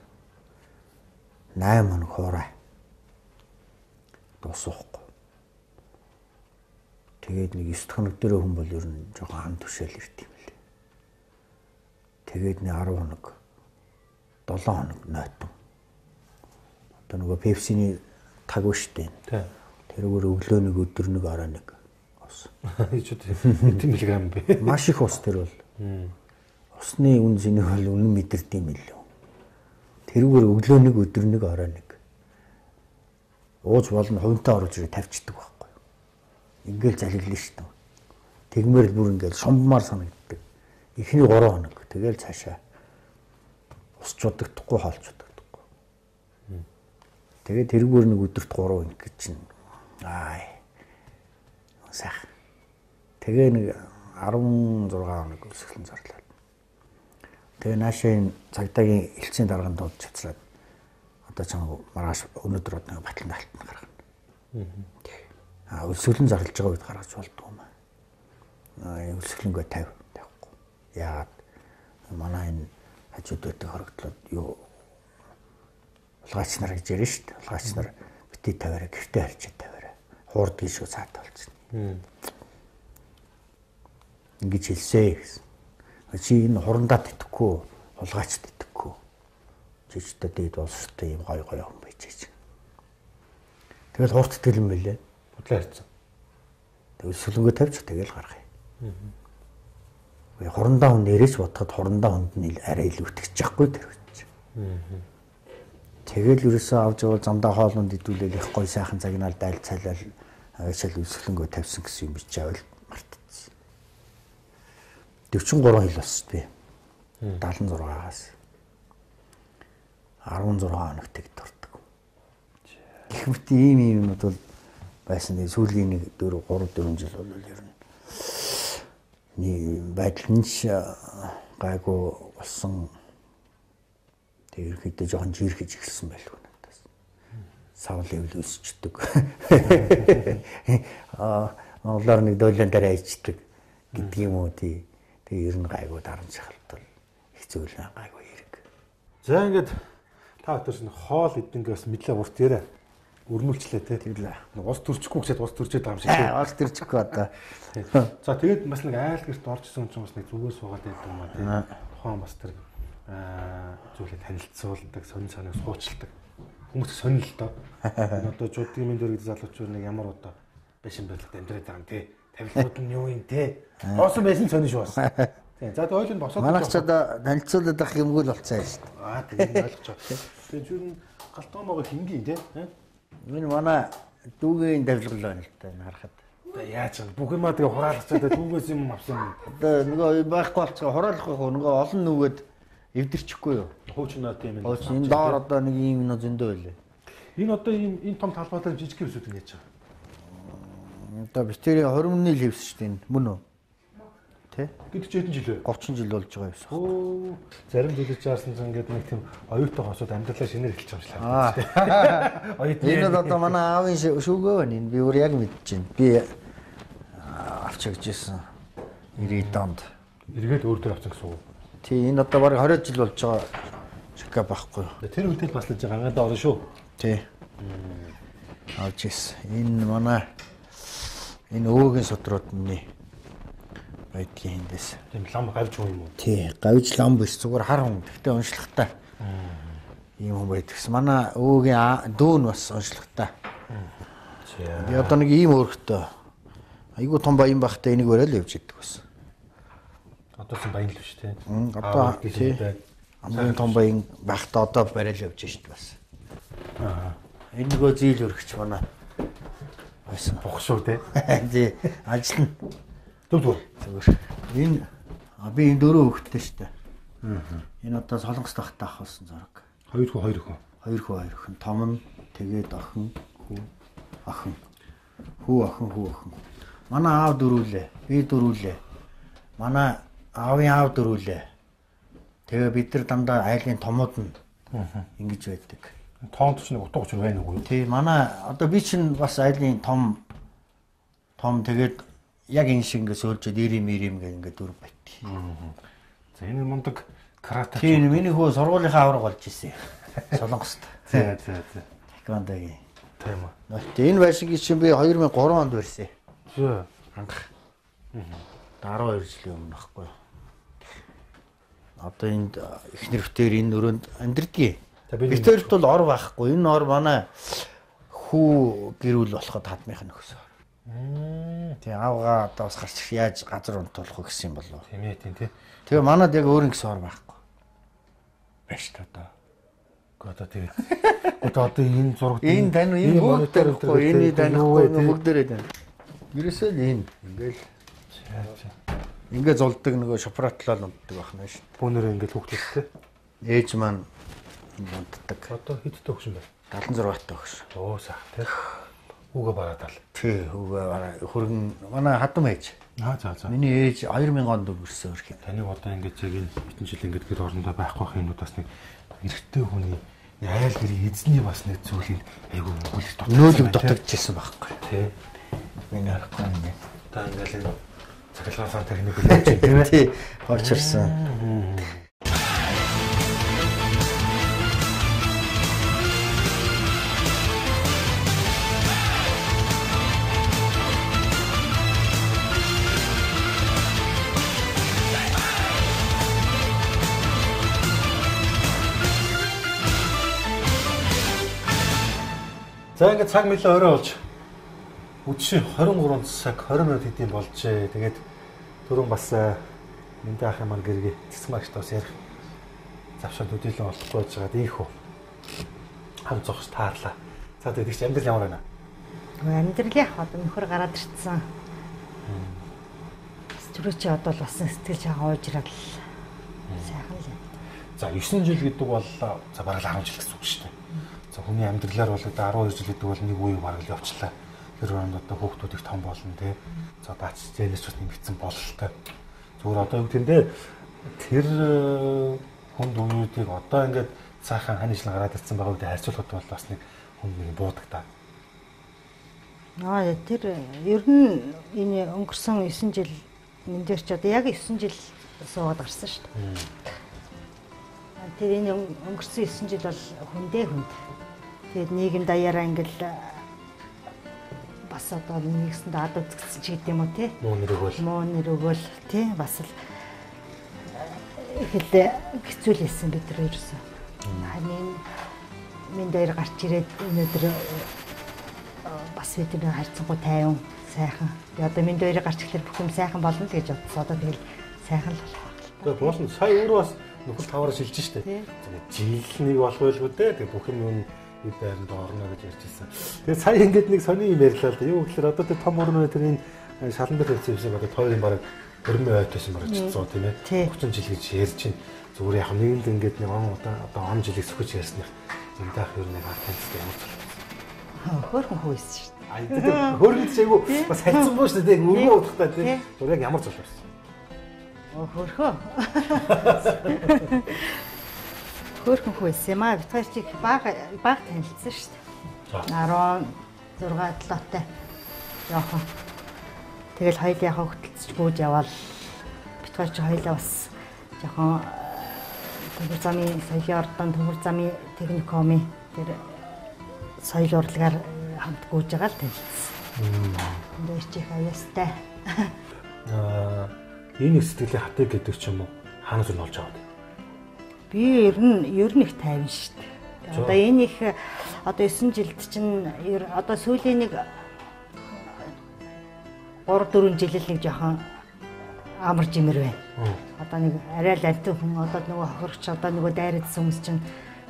Speaker 3: 8 хоног хуурай. Дуусахгүй. Тэгээд нэг 9 хоног дээр хүн бол ер нь жоохон хан түшээл ирд юм лээ. Тэгээд нэг 10 хоног 7 хоног нойтон. Одоо нөгөө пепсины таг штэ.
Speaker 1: Тий.
Speaker 3: Тэрүүгээр өглөө нэг өдөр нэг орой нэг ус.
Speaker 1: Ич тийм миллиграм бэ.
Speaker 3: Маш их ус тэр бол. Усны үн зэнийг бол үнэн мэдэрдэг юм илүү. Тэрүүгээр өглөө нэг өдөр нэг орой нэг. Ууж болно хувинтаа оруулж ирээ тавьчихдаг байхгүй. Ингээл залхилна шүү дээ. Тэгмээр л бүр ингээл шумбмаар санагддаг. Эхний 3 хоног. Тэгэл цаашаа ус чудагдахгүй хоолч чудагдахгүй. Тэгээ тэрүүгээр нэг өдөрт 3 ингэ чинь аа сайхан. Тэгээ нэг 16 хоног өсгөлэн зарлаа. Тэгээ наашаа энэ цагдаагийн элцийн дарганд дууд чацраад одоо чамаг маргааш өнөөдөр одоо нэг батлан даалтанд гаргана. Аа өсгөлэн зарлж байгаа үед гаргаж болдгоо юм аа. Аа өсгөлөнгөө 50 тавихгүй. Яагаад манай энэ хажууд байдаг хорогдлоод юу улгаач нар гэж шүү дээ. Улгаач нар бити тавиараа гэртээ харьчаад тавиараа. Хуурдгийн шүү цаад болчихно. Ингэж хэлсэй гэсэн. Чи энэ хурандаа тэтгэхгүй, улгаач тэтгэхгүй. Жижигтэй дээд болстой юм гой гой хүн байж чиж. Тэгэл хурд тэтгэл юм байлээ.
Speaker 1: Бодлоо харцсан.
Speaker 3: Тэгэл сүлгөө тавьчих тэгэл гаргая. Аа. Хурандаа хүн нэрэж бодоход хурандаа хүнд нь арай илүү итгэж яахгүй тэр үуч. Тэгэл ерөөсөө авч явал замдаа хоолнд идүүлэл их гой сайхан загнаал daйл цайлал аваашаал өсгөлөнгөө тавьсан гэсэн юм биш авал мартчихсан. 43 хил болсон би. 76-аас 16 хоног тэгд дурдаг. Гэх мэт ийм юмуд бол байсан. Сүүлийн нэг 4 3 4 жил бол ер нь байдал нь ч гайгүй болсон. Тэгээ ерөөхдөө жоохон жирхэж эхэлсэн байлгүй надаас. Сав левел өсчдөг. Аа [LAUGHS] монголоор нэг дойлон дараа ичдэг гэдэг юм уу тий. Тэгээ ер нь гайгүй дарамт шахалт бол хэцүү л гайгүй хэрэг.
Speaker 1: За ингээд та нь хоол эднгээ бас мэдлээ урт ярэ. Өрнүүлчлээ те.
Speaker 3: Тэглээ.
Speaker 1: Ус төрчихгүй гэсээд ус төрчээд байгаа юм шиг.
Speaker 3: Аа ол төрчихгүй одоо. [LAUGHS]
Speaker 1: За тэгээд бас нэг айл гэрт орж исэн хүн ч бас нэг зүгээс суугаад байдаг юм аа тийм. Тухайн бас тэр аа зүйлээ танилцуулдаг, сонин санааг суучилдаг. Хүмүүс сонин л доо. [LAUGHS] Энэ одоо жуудгийн мэндэр гэдэг залуучууд нэг ямар одоо бэшин байдлаар амьдраад байгаа юм те. Тавилгууд нь юу юм те. Боосон байсан сонин шүү бас. [LAUGHS] Тийм. За тэгээд ойлын босоод
Speaker 3: Манайх ч одоо танилцуулаад ах юмгүй л болцсон шүү дээ.
Speaker 1: Аа тэгээд ойлгож байгаа. Тэгээд юу н галтгон байгаа хингийн те.
Speaker 3: Энэ манай дүүгийн давилгал байна л та харахад.
Speaker 1: Одоо яаж вэ? Бүх юмаа тэгээ хураалцаад түүгээс юм авсан юм.
Speaker 3: Одоо нөгөө байхгүй болцгоо хураалахгүй хөө нөгөө олон нүгэд эвдэрчихгүй юу?
Speaker 1: Хуучнаа тийм
Speaker 3: Ооч энэ доор одоо нэг юм нөө зөндөө байлээ.
Speaker 1: Энэ одоо ийм энэ том талбайтай жижиг хэвсүүд ингэж байгаа.
Speaker 3: Одоо битэрийн 20 л хевс шүү дээ энэ. Мөн үү? Тэ?
Speaker 1: Гэвч хэдэн жил вэ?
Speaker 3: 30 жил болж байгаа юмсан.
Speaker 1: Оо зарим зүйлж жаарсан ч ингээд нэг тийм оюутан хосууд амьдралаа шинээр эхэлж байгаа юм шиг
Speaker 3: Аа. [LAUGHS]
Speaker 1: байна. Оюут
Speaker 3: Энэ бол одоо манай аавын шүүгөө байна. Энэ би өөр яг мэдчихээн. Би авч явжсэн. 90 донд.
Speaker 1: эргээд өөр төр гэсэн үг.
Speaker 3: Тий, энэ одоо бараг 20 жил болж байгаа шика байхгүй?
Speaker 1: Тэр үедээ бас л гангаадаа орно шүү.
Speaker 3: Тий. Авч ирсэн. Энэ манай энэ өөгийн содрууд миний байдгийн хиндээс.
Speaker 1: Тийм лам гавж уу юм уу?
Speaker 3: Тий, гавж лам биш зүгээр хар хүн. Гэхдээ уншлагатай. Ийм хүн байдаг гэсэн. Манай өөгийн аа- дүү нь бас уншлагатай. Би одоо нэг ийм өөрхтөө айгуу том баян бахтай энийг өрөөл явж идэг байсан.
Speaker 1: Одоо ч баян л биш тий.
Speaker 3: Одоо тий. Хамгийн том баян бахта одоо барайл явж шít бас.
Speaker 1: Аа.
Speaker 3: Энэ нөгөө зийл өргөч манай байсан.
Speaker 1: Бох шүү тий. [LAUGHS]
Speaker 3: Тий, ажил нь
Speaker 1: Төв төв.
Speaker 3: зүгээр. Энэ би энэ дөрөв хөвгтэй штэ. Энэ одоо солонгос тахтай ах болсон зураг.
Speaker 1: Хоёр хөө хоёр хөө.
Speaker 3: Хоёр хүү хоёр охин. Том нь тэгээд охин, хүү, охин. Хүү охин, хүү охин. Манай аав дөрүүлээ. Би дөрүүлээ. Манай аавын аав дөрүүлээ. Тэгээ бид нар дандаа айлын томууд нь ингэж байдаг.
Speaker 1: Тоон туч нэг утга учир байна уу?
Speaker 3: Тий манай одоо би чинь бас айлын том том тэгээд яг энэ шиг ингээд сөөлжөд ирим ирим гэх ингээд дүр байт.
Speaker 1: За энэ мундаг карате. [LAUGHS]
Speaker 3: Тий миний хөө сургуулийнхаа авраг болж исэн. Солонгост.
Speaker 1: За за за.
Speaker 3: Тэквондогийн.
Speaker 1: Тийм үү.
Speaker 3: Энэ байшингийн чинь би 2003 онд барьсан.
Speaker 1: Зөө.
Speaker 3: Анх. 12 жилийн өмнө байхгүй юу? Одоо энд ихнэр битээр энэ өрөөнд амьдрдгийг.
Speaker 1: За,
Speaker 3: Битээрт бол ор байхгүй. Энэ ор манай хүү гэрүүл болоход хадмынх нь өгсөн. Тэг аавга одоо бас гарч яаж газар унтуулах вэ гэсэн юм болов.
Speaker 1: Тийм ээ тийм тий.
Speaker 3: Тэгээ манад яг өөр ингэсэн ор байхгүй. Байж та одоо.
Speaker 1: Гэхдээ одоо тэгээд одоо одоо энэ зураг
Speaker 3: Энэ тань энэ байхгүй. Эний
Speaker 1: юу
Speaker 3: танихгүй нүг дээрээ тань. Ерөөсөө л энэ ингээл ингээ зулдаг нөгөө шопратлал унтдаг байна шүү.
Speaker 1: Бүүнээр ингээд хүүхдүүдтэй.
Speaker 3: Ээж маань энэ унтдаг.
Speaker 1: Одоо хидтэй өгсөн байна.
Speaker 3: 76 таа өгш.
Speaker 1: Оо сах тий. Үгээ бараад ал.
Speaker 3: Тий, үгүй хөргөн манай хадам ээж.
Speaker 1: Аа за за.
Speaker 3: Миний ээж 2000 онд өгсөн өрх юм.
Speaker 1: Таныг одоо ингэж яг энэ битэн жил ингэж гэр орондоо байхгүй хинүүд бас нэг эрэгтэй хүний айл гэрийн эзний бас нэг зүйлийг айгүй хүлээж дутагдсан тий.
Speaker 3: дутагдчихсан байхгүй.
Speaker 1: Тий.
Speaker 3: Миний харахгүй юм.
Speaker 1: Одоо ингээл энэ цахилгаан сан техник үлээж байна тийм ээ.
Speaker 3: Тий,
Speaker 1: За ингээд цаг мэлээ орой болж үдшийн 23 цаг 20 минут хэдийн болжээ. Тэгээд түрүүн бас э, Миндэ ах маань гэргээ цэцэг магч тас ярих завшаа төдийлөн олохгүй байж байгаад ийхүү хам зогс таарлаа. За тэгээд их амьдрал ямар байна?
Speaker 4: Амьдрал яг одоо нөхөр гараад ирсэн. Зүрх чи одоо л бас сэтгэл чагаа уужрал сайхан л.
Speaker 1: За 9 жил гэдэг бол за бараг 10 жил гэсэн үг шүү дээ. За хүний амьдралаар бол одоо 12 жил гэдэг бол нэг үе бараг л явчлаа. Тэр оронд одоо хүүхдүүд их том болно тий. За даач зэнэс ч нэмэгдсэн бололтой. Зүгээр одоо юу гэндээ тэр э, хүнд үеүүдийг одоо ингээд цаахан ханижлан гараад ирсэн байгаа үедээ харьцуулахад бол бас нэг хүнд нэг буудаг та.
Speaker 4: Аа тэр ер нь энэ өнгөрсөн 9 жил энэ дээр ч одоо яг 9 жил суугаад гарсан шүү дээ. Тэр энэ өн- өнгөрсөн 9 жил бол хүндээ хүнд. Тэгээд нийгэм даяараа ингээл а, бас одоо нэгсэнд ад үзэгдсэн ч гэдэм уу те.
Speaker 1: Муу нэрэг бол
Speaker 4: Муу нэр өгөөл тий бас л их л хэцүүлсэн бид нар ерөөсөө. Харин минь дээр гарч ирээд өнөөдөр э, бас бид нар харьцангуй тайван сайхан. Тэгээ одоо минь дээр гарч ирэхлээр бүх юм сайхан болно л гэж бодсон. Одоо тэгэл сайхан л болох байна.
Speaker 1: Тэгээ болно. Сая өөрөө бас нөхөл таваараа шилжиж штэ.
Speaker 4: Тий.
Speaker 1: Жил нэг болох байлгүй дээ. Тэгээ бүх юм юу ид байранд орно гэж ярьжсэн. Тэгээ сая ингээд нэг сони юм ярьлаа л да. Юу гэхээр одоо тэр том орно тэр энэ шалан дээр хэлсэн юм шиг одоо тойрын баг өрмөө ойтойсон баг чицоо тийм
Speaker 4: Тий.
Speaker 1: ээ. 30 жил гэж ярьж чинь зүгээр яг нэг л ингээд нэг он удаа одоо он жилийг сөхөж ярьсных. Эндах ер нь нэг ард таньцтай ямар ч
Speaker 4: Хөөхөн хөөсөн шүү дээ.
Speaker 1: Ай тэр хөргөж чайгу бас хайцсан боо шүү дээ. Өргөө удахтай
Speaker 4: Тий.
Speaker 1: тийм. Зүгээр яг ямар зүйл байсан.
Speaker 4: Оо хөөхөө. [LAUGHS] Хөөхөн хөөсөн юм аа. Бид хоёр чи баг баг танилцсан шүү дээ. 16 7-тай яахан. Тэгэл хоёул яхаа хөтөлцөж бууж яваал. Бид хоёр чи хоёулаа бас жоохон төвөр замын соёлын ордон төвөр замын техникумын тэр соёл урлагаар хамт гүйж байгаа л танилцсан. Энд чи хаястай.
Speaker 1: Аа энэ сэтгэлийн хатыг гэдэг ч юм уу хаанаас нь олж аваад.
Speaker 4: Би ер нь ер нь их тайван шүү дээ. Одоо энэ их одоо 9 жилд чинь ер- одоо сүүлийн нэг 3 4 жил л нэг жоохон амар жимэр байна. Одоо нэг арай л альтан хүн одоо нөгөө хохирогч одоо нөгөө дайрагдсан хүмүүс чинь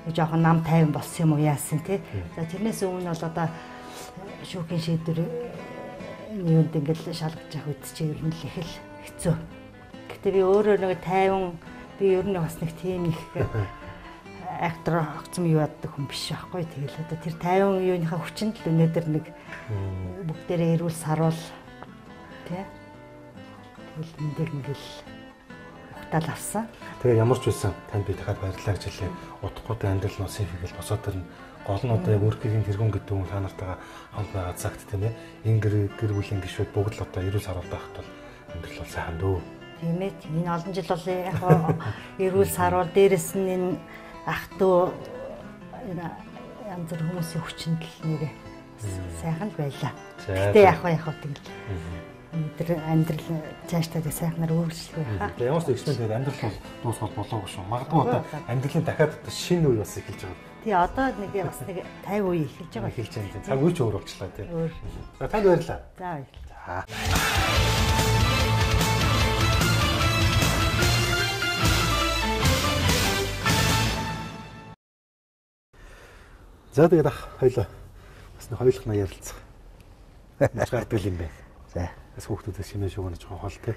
Speaker 4: нэг жоохон нам тайван болсон юм уу яасан тий. За тэрнээс өмнө бол одоо шүүхийн шийдвэр юунд ингээл шалгаж явах үед чи ер нь л их л хэцүү. Гэтэ би өөрөө нэг тайван би ер нь бас нэг тийм их актер огцом юу яддаг хүн биш байхгүй. Тэгэл одоо тэр тайван юуныхаа хүчинд л өнөөдөр нэг бүгдээрээ эрүүл саруул тий. Тэгэл энэ дээр ингээл магтаал авсан.
Speaker 1: Тэгээ ямар ч байсан танд би дахиад баярлалаа гэж хэлээ. Утгахгүй амьдрал нь усын хийгээл босоод ирнэ. Гол нь одоо яг үргийн тэргүүн гэдэг хүн та нартайгаа хамт байгаа цагт тийм ээ. Энэ гэр гэр бүлийн гишүүд бүгд л одоо эрүүл сарвал байхад бол амьдрал бол сайхан дөө.
Speaker 4: Тийм ээ. Энэ олон жил бол яг эрүүл сарвал дээрэс нь энэ ах トゥ янз бүр хүмүүсийн хүчинд л нэрээ сайхан л байлаа. Гэтэ яг яг тэгэл өдөр амьдрал цаашдаа тэг сайхнаар өөрчлөлгүй хаа.
Speaker 1: Тэгээ ямар ч тэгээд амьдрал бол дуусгал болоогүй шүү. Магадгүй одоо амьдралын дахиад одоо шинэ үе бас эхэлж байгаа.
Speaker 4: Тий одоо нэг бас нэг 50 үе эхэлж байгаа.
Speaker 1: Эхэлж тийм. Цаг үе ч өөр болчлаа.
Speaker 4: Өөр.
Speaker 1: За танд баярлалаа.
Speaker 4: За баярлалаа.
Speaker 1: За тэгээд ах хоёлоо бас нэг хоёулахна ярилцах. Маш гардгал юм байна.
Speaker 3: За.
Speaker 1: Бас хүүхдүүдээс шинэ шугана жоохон хол тий.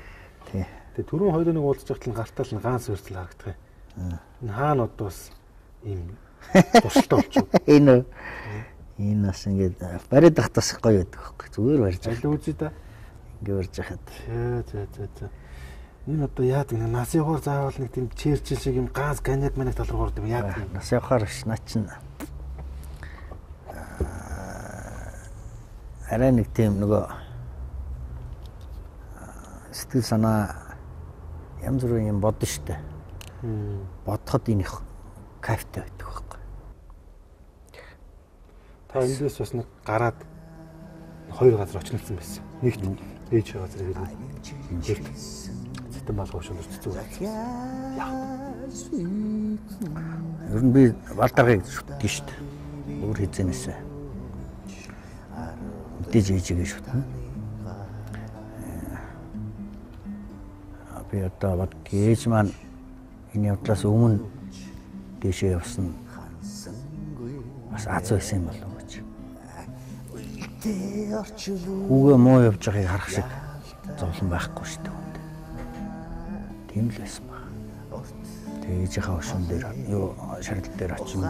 Speaker 3: Тий.
Speaker 1: Тэгээ түрүүн хоёулаа нэг уулзж байхад л гартал нь ганц өртөл харагдах юм. Энэ хаана одоо бас ийм [LAUGHS] туршилтаа болчихоо.
Speaker 3: Энэ энэ бас ингээд бариад тах бас гоё байдаг хөөх. Зүгээр барьж.
Speaker 1: Аль үзье да.
Speaker 3: Ингээд барьж хахад.
Speaker 1: За за за. Энэ одоо яадаг нэг нас яваар заавал нэг тийм черчил шиг юм ганц коньяк манайх юм яадаг юм.
Speaker 3: Нас явахаар ш наа чин. Арай нэг тийм нөгөө сэтгэл санаа янз бүрийн юм бодно штэ. Бодоход энэ их кайфтай байдаг байхгүй.
Speaker 1: Та эндээс бас нэг гараад хоёр газар очилсан байсан. Нэгт ээж газар ирээд нэгт зэтэн балгуу шундаж зүг.
Speaker 3: Ер нь би балдаргыг шүтдэг штэ. Өөр хизэнээс. Мэдээж ээжигээ шүтнэ. Э, Би одоо бод ээж маань энэ явдлаас өмнө дэшээ явсан бас аз байсан юм болов уу гэж. Хүүгээ муу явж байгааг харах шиг зовлон байхгүй шүү дээ. Тийм л байсан баг. Тэгээ ээжийнхээ өшөн дээр юу шаргал дээр очив.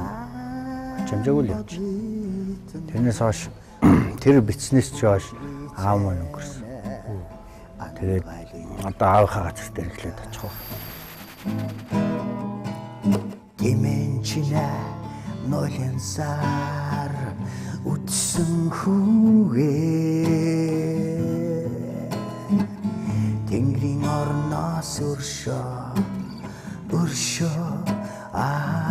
Speaker 3: Чамжаагүй л явж. Тэрнээс хойш тэр бичснээс ч хойш аав маань өнгөрсөн. Тэгээд одоо аавынхаа газар дээр эхлээд очих уу.
Speaker 5: Тэмэнчинэ нойлен сар үтсэн хүүгээ Тэнгэрийн орноос өршөө өршөө ава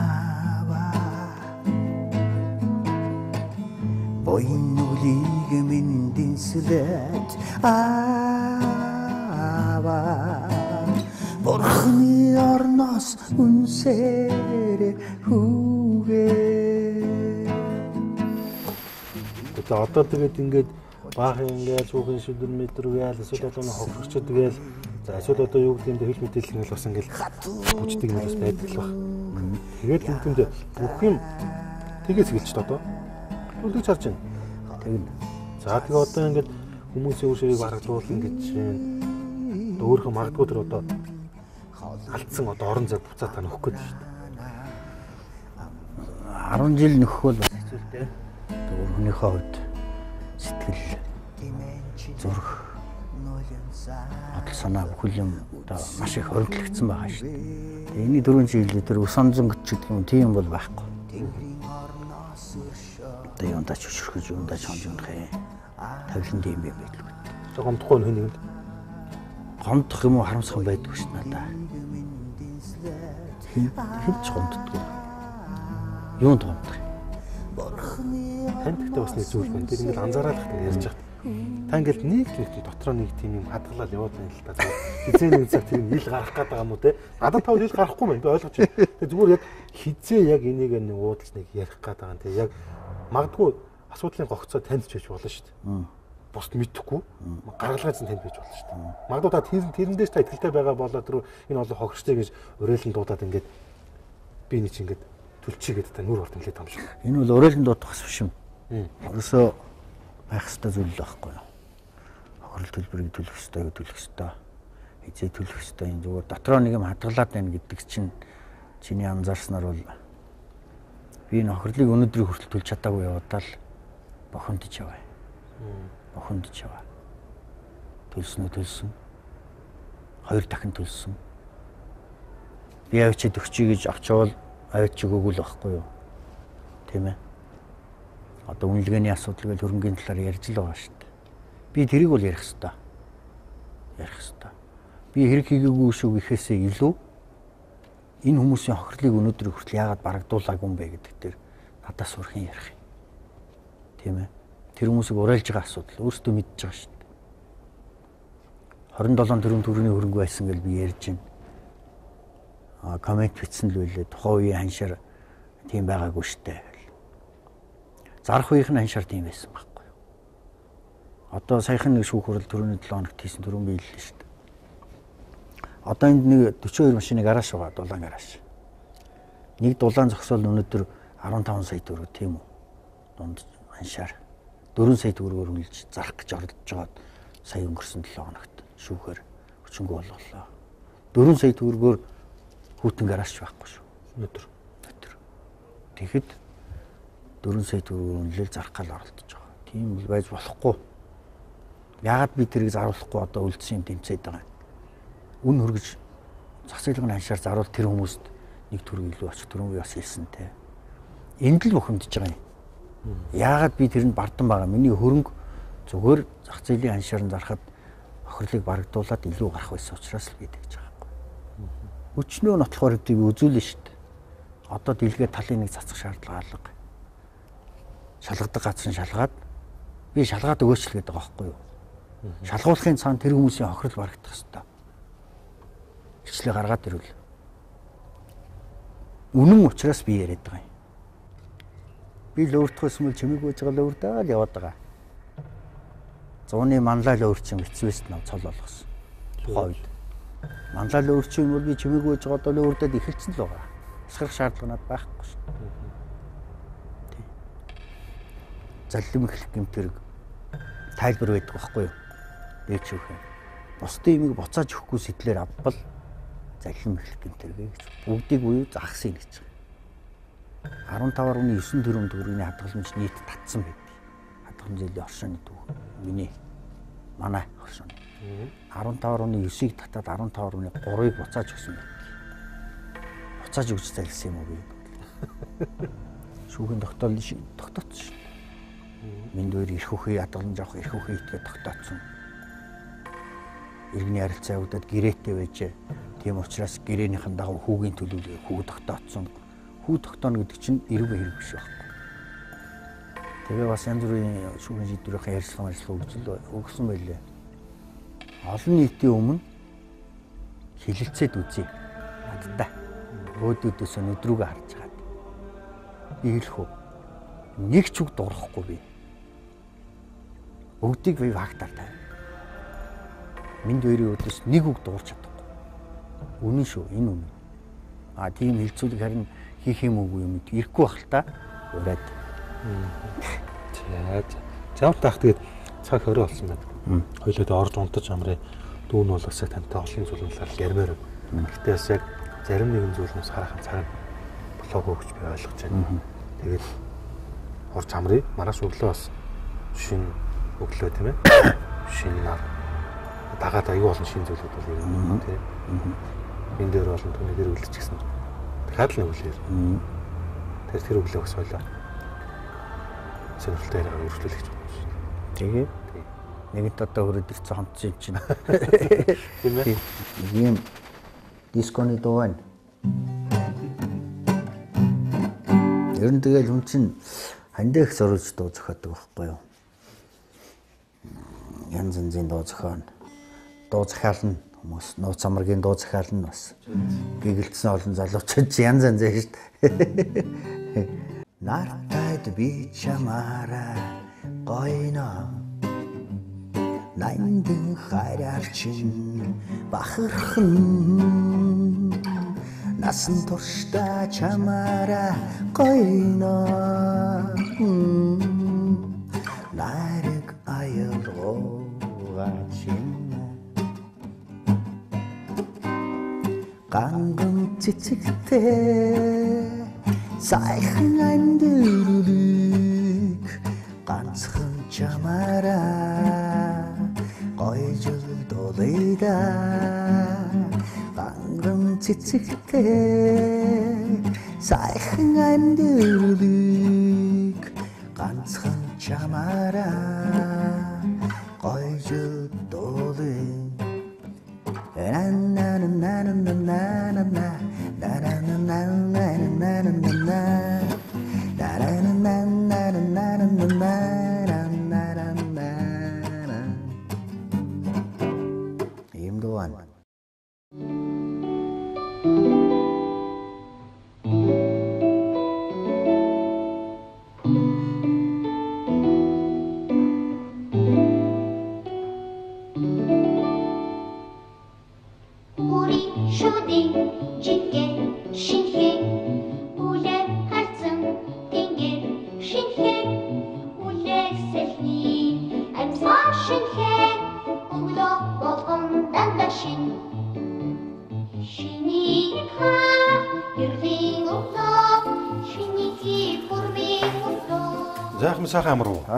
Speaker 5: дэнслээд ава Бурхны орноос үнсээр хүүгээ
Speaker 1: Тэгээ одоо тэгээд ингээд баахан ингээд сүүхэн шүдэр метргээл эсвэл одоо нэг хохирчод тэгэл за эсвэл одоо юу гэдэг юм хэл мэдээлэл ингээл бас ингээд бүждэг юм бас байдаг л баг. Тэгээд тэнд бүх юм тэгээс гэлч одоо үлдэж харж байна.
Speaker 3: Тэгнэ.
Speaker 1: За тэгээ одоо ингээд хүмүүсийн үр ширийг барагдуулна гэж байна. Өөрийнхөө магадгүй тэр одоо алдсан одоо орон зай буцаад та нөхөх гээд шүү дээ.
Speaker 3: 10 жил нөхөх бол бас хэцүү л дээ. Тэр хүнийхээ хувьд сэтгэл зүрх бодол санаа бүхэл юм одоо маш их хориглогдсон байгаа шүү дээ. Тэгээ Эний дөрөв жилийн тэр ус онзонгч гэдэг юм тийм бол байхгүй. Одоо юундаа ч өчрөхөж юундаа ч хонж унах юм. Тавилан тийм юм байл үү.
Speaker 1: За гомдохгүй нөх нэгэнд.
Speaker 3: Гомдох юм уу харамсах юм шүү дээ надаа. Хинч гомддгүй. Юунд гомдох юм?
Speaker 1: Танд гэхдээ бас нэг зүйл байна. Тэр ингээд анзаараад ихтэй ярьж байгаа. Та ингээд нэг л дотроо нэг тийм юм хадгалал яваад байна л та. Хизээ нэг цаг тийм ил гарах байгаа юм уу те? Надад тав ил гарахгүй мэн би ойлгож байна. Зүгээр яг хизээ яг энийг нэг уудалж нэг ярих байгаа юм те. Яг магадгүй асуудлын гогцоо танд ч байж болно шүү дээ. Бусд мэдэхгүй гаргалгаа зэн танд байж болно шүү дээ. Магадгүй та тэр тэрэн дээр та ихтэй байгаа болоод тэр энэ олон хогштой гэж уриалан дуудаад ингээд би нэг чинь ингээд төлчихгээд та нүр орд нэлээд том шүү.
Speaker 3: Энэ бол уриалан дуудах бас юм. Ерөөсөө байх ёстой зүйл л байхгүй юу? Хохирол төлбөрийг төлөх гэж төлөх ёстой. Хизээ төлөх ёстой энэ зүгээр дотроо нэг юм хадгалаад байна гэдэг чинь чиний анзаарснаар бол би энэ хохирлыг өнөөдрийг хүртэл төлж чадаагүй яваад л бохондж яваа. Бохондж яваа. Төлсөн үү төлсөн. Хоёр дахин төлсөн. би авчид өгчий гэж очивол авчиг өгөл байхгүй юу? Тийм ээ. Одоо үнэлгээний асуудал гэж хөрөнгөний талаар ярьж л байгаа шүү дээ. Би тэрийг бол ярих хэвээр. Ярих хэвээр. Би хэрэг хийгээгүй шүү гэхээсээ илүү энэ хүмүүсийн хохирлыг өнөөдөр хүртэл яагаад барагдуулаагүй юм бэ гэдэг дээр надаас сурахын ярих юм. Тийм ээ. Тэр хүмүүсийг уриалж байгаа асуудал өөртөө мэдж байгаа шүү дээ. 27 төрөм төрөний хөрөнгө байсан гэж би ярьж байна. А коммент бичсэн л байлээ. Тухайн үеийн ханшаар тийм байгаагүй шүү дээ. Зарах үеийнх нь ханшаар тийм байсан байхгүй юу. Одоо саяхан нэг шүүх хурал төрөний 7 хоногт хийсэн төрөм биеллээ шүү дээ. Одоо энд нэг 42 машины гараж байгаа дулаан гараж. Нэг дулаан зогсоол өнөөдөр 15 сая төгрөг тийм үү? Дунд ханшаар 4 сая төгрөгөөр хөлж зарах гэж оролдож байгаад сая өнгөрсөн 7 хоногт шүүхээр өчнгөө болголоо. 4 сая төгрөгөөр хүүтэн гараж байхгүй шүү.
Speaker 1: Өнөөдөр.
Speaker 3: Өдөр. Тэгэхэд 4 сая төгрөгөөр үнэлэл зарах гал оролдож байгаа. Тийм бол байж болохгүй. Яагаад би тэрийг заруулахгүй одоо үлдсэн юм тэмцээд байгаа юм үн хөргөж зах зээлийн ханшаар заруул тэр хүмүүст нэг төрөг илүү очих төрөв бас хэлсэнтэй. Энд л бухимдж байгаа юм. Яагаад би тэрэнд бардан байгаа. Миний хөрөнгө зүгээр зах зээлийн ханшаар нь зарахад охирлыг барагдуулаад илүү гарах байсан учраас л би тэгж байгаа юм. Өчнөө нотлохоор би үзүүлнэ шүү дээ. Одоо дэлгээ талын нэг цацах шаардлага алга. Шалгадаг газар нь шалгаад би шалгаад өгөөч л гэдэг байгаа байхгүй юу? Шалгуулахын цаана тэр хүмүүсийн охирол барагдах хэрэгтэй хичлээ гаргаад ирвэл үнэн учраас би яриад байгаа юм. Би лөөртөхөөс мөл чимээг байж байгаа лөөрдөө л яваад байгаа. Зууны манлаа лөөрчин эцвэст нав цол болгосон. Тухайн үед. Манлаа лөөрчин бол би чимээг байж байгаа одоо лөөрдөд эхэлсэн л байгаа. Асгарах шаардлага надад байхгүй шүү. Заллим их гэмтэрэг тайлбар байдаг байхгүй юу? Дээч өгөх юм. Бусдын имийг буцааж өгөхгүй сэтлэр авбал залхим эхлэх гэмтэргээ гэж бүгдийг буюу загсан гэж. 15.9 төгрөм төгрөгийн хадгаламж нийт татсан байд. Хадгаламжийн оршооны төв. Миний манай оршооны. 15.9-ийг татаад 15.3-ыг буцааж өгсөн байд. Буцааж өгч залгсан юм уу би? Шүүхийн тогтоол тогтооцсон шүү. Минь дээр ирэх үхий хадгаламж авах ирэх үхий итгээ тогтооцсон иргэний харилцаа явагдаад гэрээтэй байжээ. Тийм учраас гэрээнийхэн дагав хүүгийн төлөвлөгөө хүү тогтооцсон. Хүү тогтооно гэдэг чинь эрүүг хэрэг биш байхгүй. Тэгээ бас янз бүрийн шүүхийн шийдвэрийн ярилцлага ажиллах өгзөл өгсөн байлээ. Олон нийтийн өмнө хилэлцээд үзье. Надтай. Өөдөөдөөс өдрүүгээ харж хаад. Би хэлэх үү? Нэг ч үг дуурахгүй би. Бүгдийг би фактаар тавь. Минь хоёрын өдөөс нэг үг дуурч чадахгүй. Үнэн шүү, энэ үнэн. А тийм хилцүүлэг харин хийх юм уу юм ирэхгүй бах л та. Ураад.
Speaker 1: За. Заавал таах тэгээд цаг хорой болсон байна. Хоёлоо тэ орж унтаж амраа. Дүүн бол бас тантай олон зүйлээр ярмаар. Гэхдээ бас яг зарим нэгэн зүйлнээс харахад цаг болоогүй гэж би ойлгож байна. Тэгээд орж амраа. Маргааш өглөө бас шин өглөө тийм ээ. [COUGHS] Шин нар дагаад аюу олон шин зүйлүүд бол ирнэ тийм. Энэ дээр болон түүний дээр үлдчих нэг үлээр. Тэр тэр өглөө бас хойлоо. Сонирхолтой яриа өргөжлүүлэх гэж бодсон шүү.
Speaker 3: Тэгээ. Нэгэнт одоо хөрөд ирсэн хамтж юм чинь. [LAUGHS]
Speaker 1: Тийм ээ.
Speaker 3: Ийм дисконы дуу байна. Ер нь тэгэл хүн чинь хандаа их зориулж дуу зохиодог байхгүй юу? Янз янзын дуу зохионо. Дуу захиална хүмүүс нууц амргийн дуу захиална бас. Гэгэлтсэн олон залуучууд янз янз шүү дээ. Нартайд би чамаараа гойно. Найндын хайраар чин бахархан Насан туршдаа чамаараа гойно. Нариг аялгуугаа чин ганган цэцэгтэй сайхан амьдралыг ганцхан чамаараа гойжл долыда ганган
Speaker 5: цэцэгтэй сайхан амьдралыг ганцхан чамаараа гойж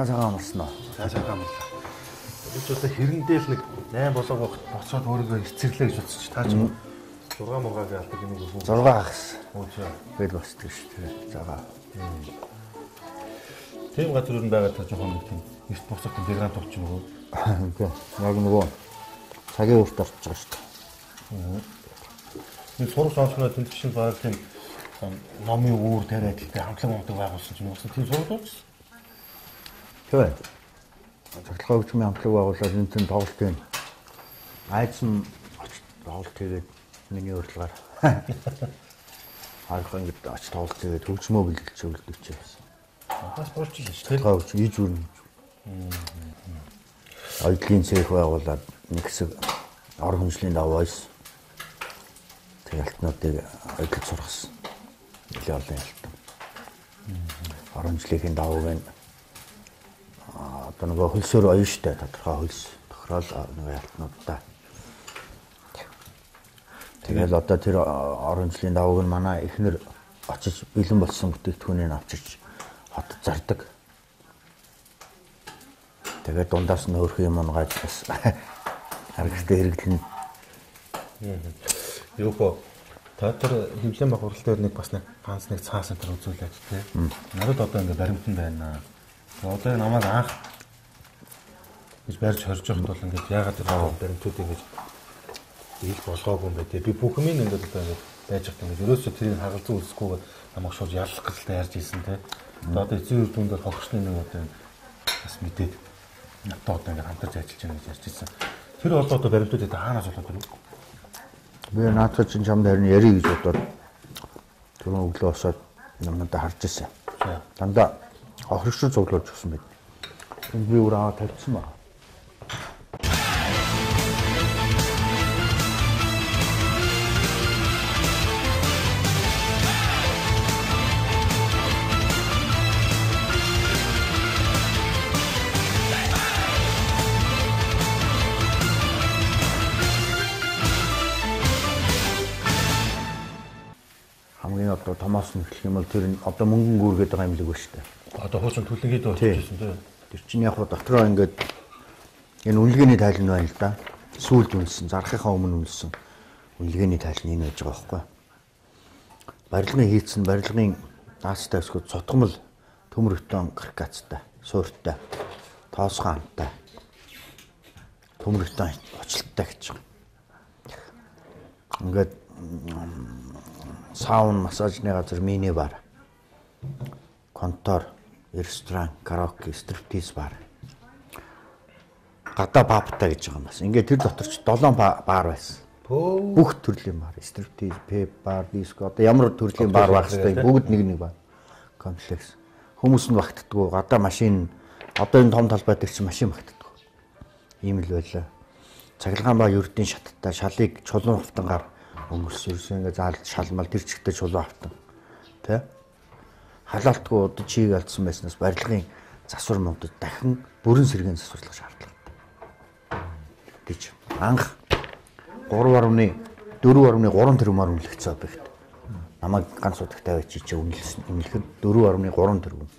Speaker 1: сайхан амар уу?
Speaker 3: Аа цагаан амарсан уу?
Speaker 1: За сайхан амар. Би ч одоо хэрэндээ л нэг 8 болоо бохот боцоод өөрийгөө эцэрлээ гэж бодсоч таа ч 6 мургаа гаалдаг юм уу?
Speaker 3: 6 хагас.
Speaker 1: Өөчөө.
Speaker 3: Бэл босдөг шүү дээ. Цагаан.
Speaker 1: Тийм газар өрн байгаа та жоохон нэг тийм эрт буцах диаграмт болчих юм уу?
Speaker 3: Үгүй. Яг нөгөө цагийн үрт орж байгаа шүү дээ.
Speaker 1: Энэ сурах сонсгоноо тэмдэг чинь баг тийм номын үүр тариадaltaй хамтлаг мундаг байгуулсан чинь угсаа тийм сурах уу?
Speaker 3: Тэгээ. Цоглогоо хөгжмийн хамтлаг байгуулаад энэ тэн тоглолтын очиж тоглолт хийгээд миний урилгаар [LAUGHS] харах ингэж очиж тоглолт хийгээд хөгжмөө бэлдэж өгөлдөж байсан.
Speaker 1: Бас болж ирсэн шүү дээ.
Speaker 3: Цоглогоо хөгжим ийж үрнэ. Ойдлын цэх байгуулад нэг хэсэг ор хүнслийн даваас тэг алтнуудыг ойдлож сургасан. Нэлээ олон алтан. Ор хүнслийн давыг нь одоо нөгөө хөлсөөр оё штэ тодорхой хөлс тохирол нөгөө алтнуудаа. Тэгэл одоо тэр оронжлийн давыг нь манай эхнэр очиж бэлэн болсон бүтээгдэхүүнийг авчирч хотод зардаг. Тэгээд дундаас нь өөрх юм унгааж бас [LAUGHS] харагтай хэрэглэн
Speaker 1: Юу хөө та тэр хөвлийн баг хурал дээр нэг бас нэг ганц нэг цаас энэ төр үзүүлээд тий. Надад одоо ингээ баримтан байна. Тэгээ одоо намайг анх гэж барьж хорж явахд бол ингээд яагаад тэр баримтуудыг ингэж ил болгоогүй юм бэ тий. Би бүх юм ингээд одоо ингээд байж байгаа юм. Ерөөсөө тэрийг хагалзан үлсэхгүйгээр намайг шууд яллах гэж ярьж ийсэн тий. Одоо эцсийн үр дүнд бол хогшны нэг одоо бас мэдээд надад одоо ингээд хамтарч ажиллаж байгаа гэж ярьж ийсэн. Тэр бол одоо баримтуудыг хаанаас болоод ирв?
Speaker 3: би наацаа чинь чамд харин ярий гэж бодоод түрүүн өглөө босоод намнаа харж ирсэн. Дандаа охирогчд цуглуулж өгсөн байт. Энд би өөр аваад тавьчихсан ба. хамгийн одоо томоос нь хэлэх юм бол тэр одоо мөнгөн гүргээд байгаа юм л үгүй шүү дээ.
Speaker 1: Одоо хуучин түлэнгээд болчихсон тийм.
Speaker 3: Тэр чинь яг дотроо ингээд энэ үнэлгээний тайлан байна л да. Сүүлд үнэлсэн, зарахынхаа өмнө үнэлсэн. Үнэлгээний тайлан энэ байж байгаа байхгүй. Барилгын хийцэн, барилгын наастай өсгөд цутгамл төмөр өтөн каркацтай, суурьтай, тоосгоо амтай. Төмөр өтөн очлттай гэж байгаа. Ингээд саун массажны газар мини бар контор ресторан караоке стриптиз бар. Гадаа пабтай гэж байгаа юм бас. Ингээд тэр дотор ч 7 ба- бар байсан. Бүх төрлийн бар стриптиз пеп бар диско одоо ямар төрлийн бар байх хэвээр бүгд нэг нэг бар комплекс. Хүмүүс нь багтдаггүй. Гадаа машин одоо энэ том талбай дээр чинь машин багтдаггүй. Ийм л байлаа. Цахилгаан ба ердийн шаттай шалыг чулуун автангаар өнгөрсөн ингээ заал шалмал тэр чигтээ чулуун автан. Тэ халаалтгүй удаж чийг алдсан байснаас барилгын засвар модод дахин бүрэн сэргийн засварлах шаардлагатай. гэж анх 3.4 4.3 тэрбумаар үнэлэгдсэн объект. Намайг ганц удагтай байж чи үнэлсэн үнэлэхэд 4.3 тэрбум.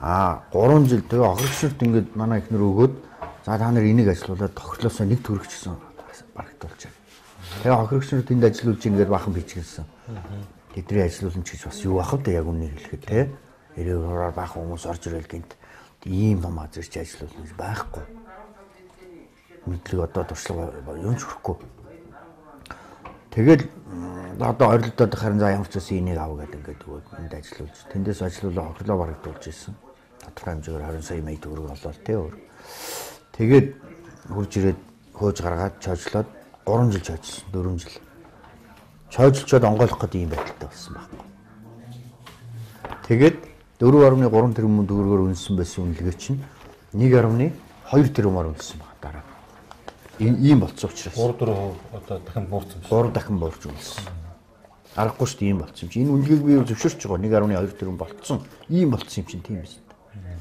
Speaker 3: Аа 3 жил тэгээ охирогчд ингээд манай ихнэр өгөөд за та нар энийг ажилуулад тохирлоосоо нэг төгрөг ч гэсэн барагдуулж байна. Тэгээ хохирогчнууд тэнд ажиллуулж ингээд бахан бичгэлсэн. Тэдний ажиллуулсан ч гэж бас юу ах вэ яг үннийг хэлэхэд те. Эрөөрөөр бахан хүмүүс орж ирэл гинт ийм том азарч ажиллуулна гэж байхгүй. Мэдлэг одоо туршлага юм ч хүрэхгүй. Тэгэл одоо орилдоод харин за ямар ч үс энийг ав гэдэг ингээд өгөөд энд ажиллуулж тэндээс ажиллуулаа хохирлоо барагдуулж ирсэн. Тодорхой хэмжээгээр 20 сая мая төгрөг болоо те өөр. Тэгээд хурж ирээд хөөж гаргаад чойжлоод 3 жил чойжсон 4 жил. Чойжлчод онгойлох гэдэг юм байдалтай болсон байхгүй. Тэгээд 4.3 тэрбум төгрөгөөр үнэлсэн байсан үнэлгээ чинь 1.2 тэрбумаар үнэлсэн байна дараа. Ийм болцсон учраас
Speaker 1: 3 4 одоо дахин буурсан биш.
Speaker 3: 3 дахин буурч үнэлсэн. Аргагүй шүү дээ ийм болцсон юм чи. Энэ үнэлгээг би зөвшөөрч байгаа 1.2 тэрбум болцсон. Ийм болцсон юм чинь тийм биз дээ.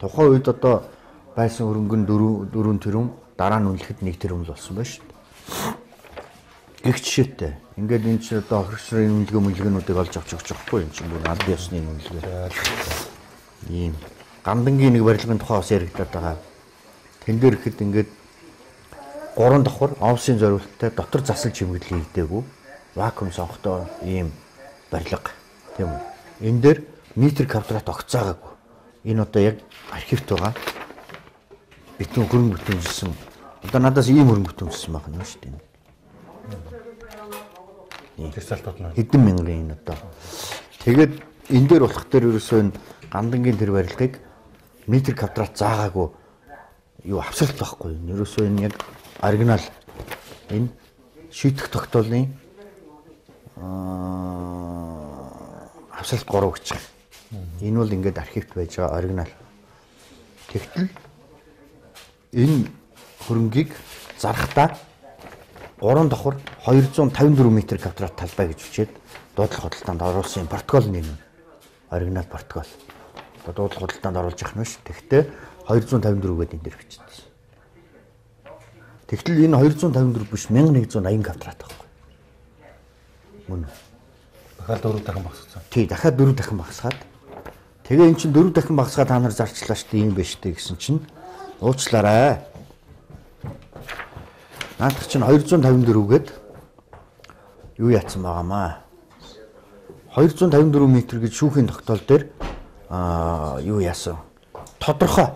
Speaker 3: Тухайн үед одоо байсан хөрөнгө нь 4 4 тэрбум дараа нь үнэлэхэд 1 тэрбум л болсон байна шүү дээ. Гэх жишээтэй. Ингээд энэ чинь одоо хөргөчрийн үнэлгээ мүлгээнүүдийг олж авч өгч байгаа юм чинь бүр аль ёсны үнэлгээ. Ийм гандангийн нэг барилгын тухай бас яригадаад байгаа. Тэн дээр ихэд ингээд гурван давхар овсын зориулттай дотор засал чимэглэл хийдэггүй вакуум сонгохдоо ийм барилга тийм үү. Энэ дээр метр квадрат огцаагаагүй. Энэ одоо яг архивт байгаа. Битүүн хөрөнгө бүтэмжсэн. Одоо надаас ийм хөрөнгө бүтэмжсэн байх нь шүү дээ.
Speaker 1: Тэгсэлтууд нь.
Speaker 3: Хэдэн мянган энэ одоо. Тэгээд энэ дээр болох дээр ерөөсөө энэ гандангийн тэр барилгыг метр квадрат заагаагүй юу авсалт байхгүй. Ерөөсөө энэ яг оригинал энэ шийдэх тогтоолны аа авсалт 3 гэж. Энэ бол ингээд архивт байж байгаа оригинал. Тэгтэл энэ хөрөнгийг зарахтаа 3 давхар 254 м квадрат талбай гэж бичээд дуудлага худалдаанд оруулсан протокол нь оригинал протокол. Одоо дуудлага худалдаанд оруулж явах нь ш. Тэгтээ 254 гэдэг энэ дэр бичсэн. Тэгтэл энэ 254 биш 1180 квадрат байхгүй. Мөн.
Speaker 1: Дахиад 4 дахин багссан.
Speaker 3: Тий, дахиад 4 дахин багсгаад. Тэгээ эн чинь 4 дахин багсгаад та нар зарчлаа штэ юм байна штэ гэсэн чинь уучлаарай. Наадах чинь 254 гээд юу яатсан байгаамаа. 254 м гэж шүүхийн тогтоол дээр аа юу яасан? Тодорхой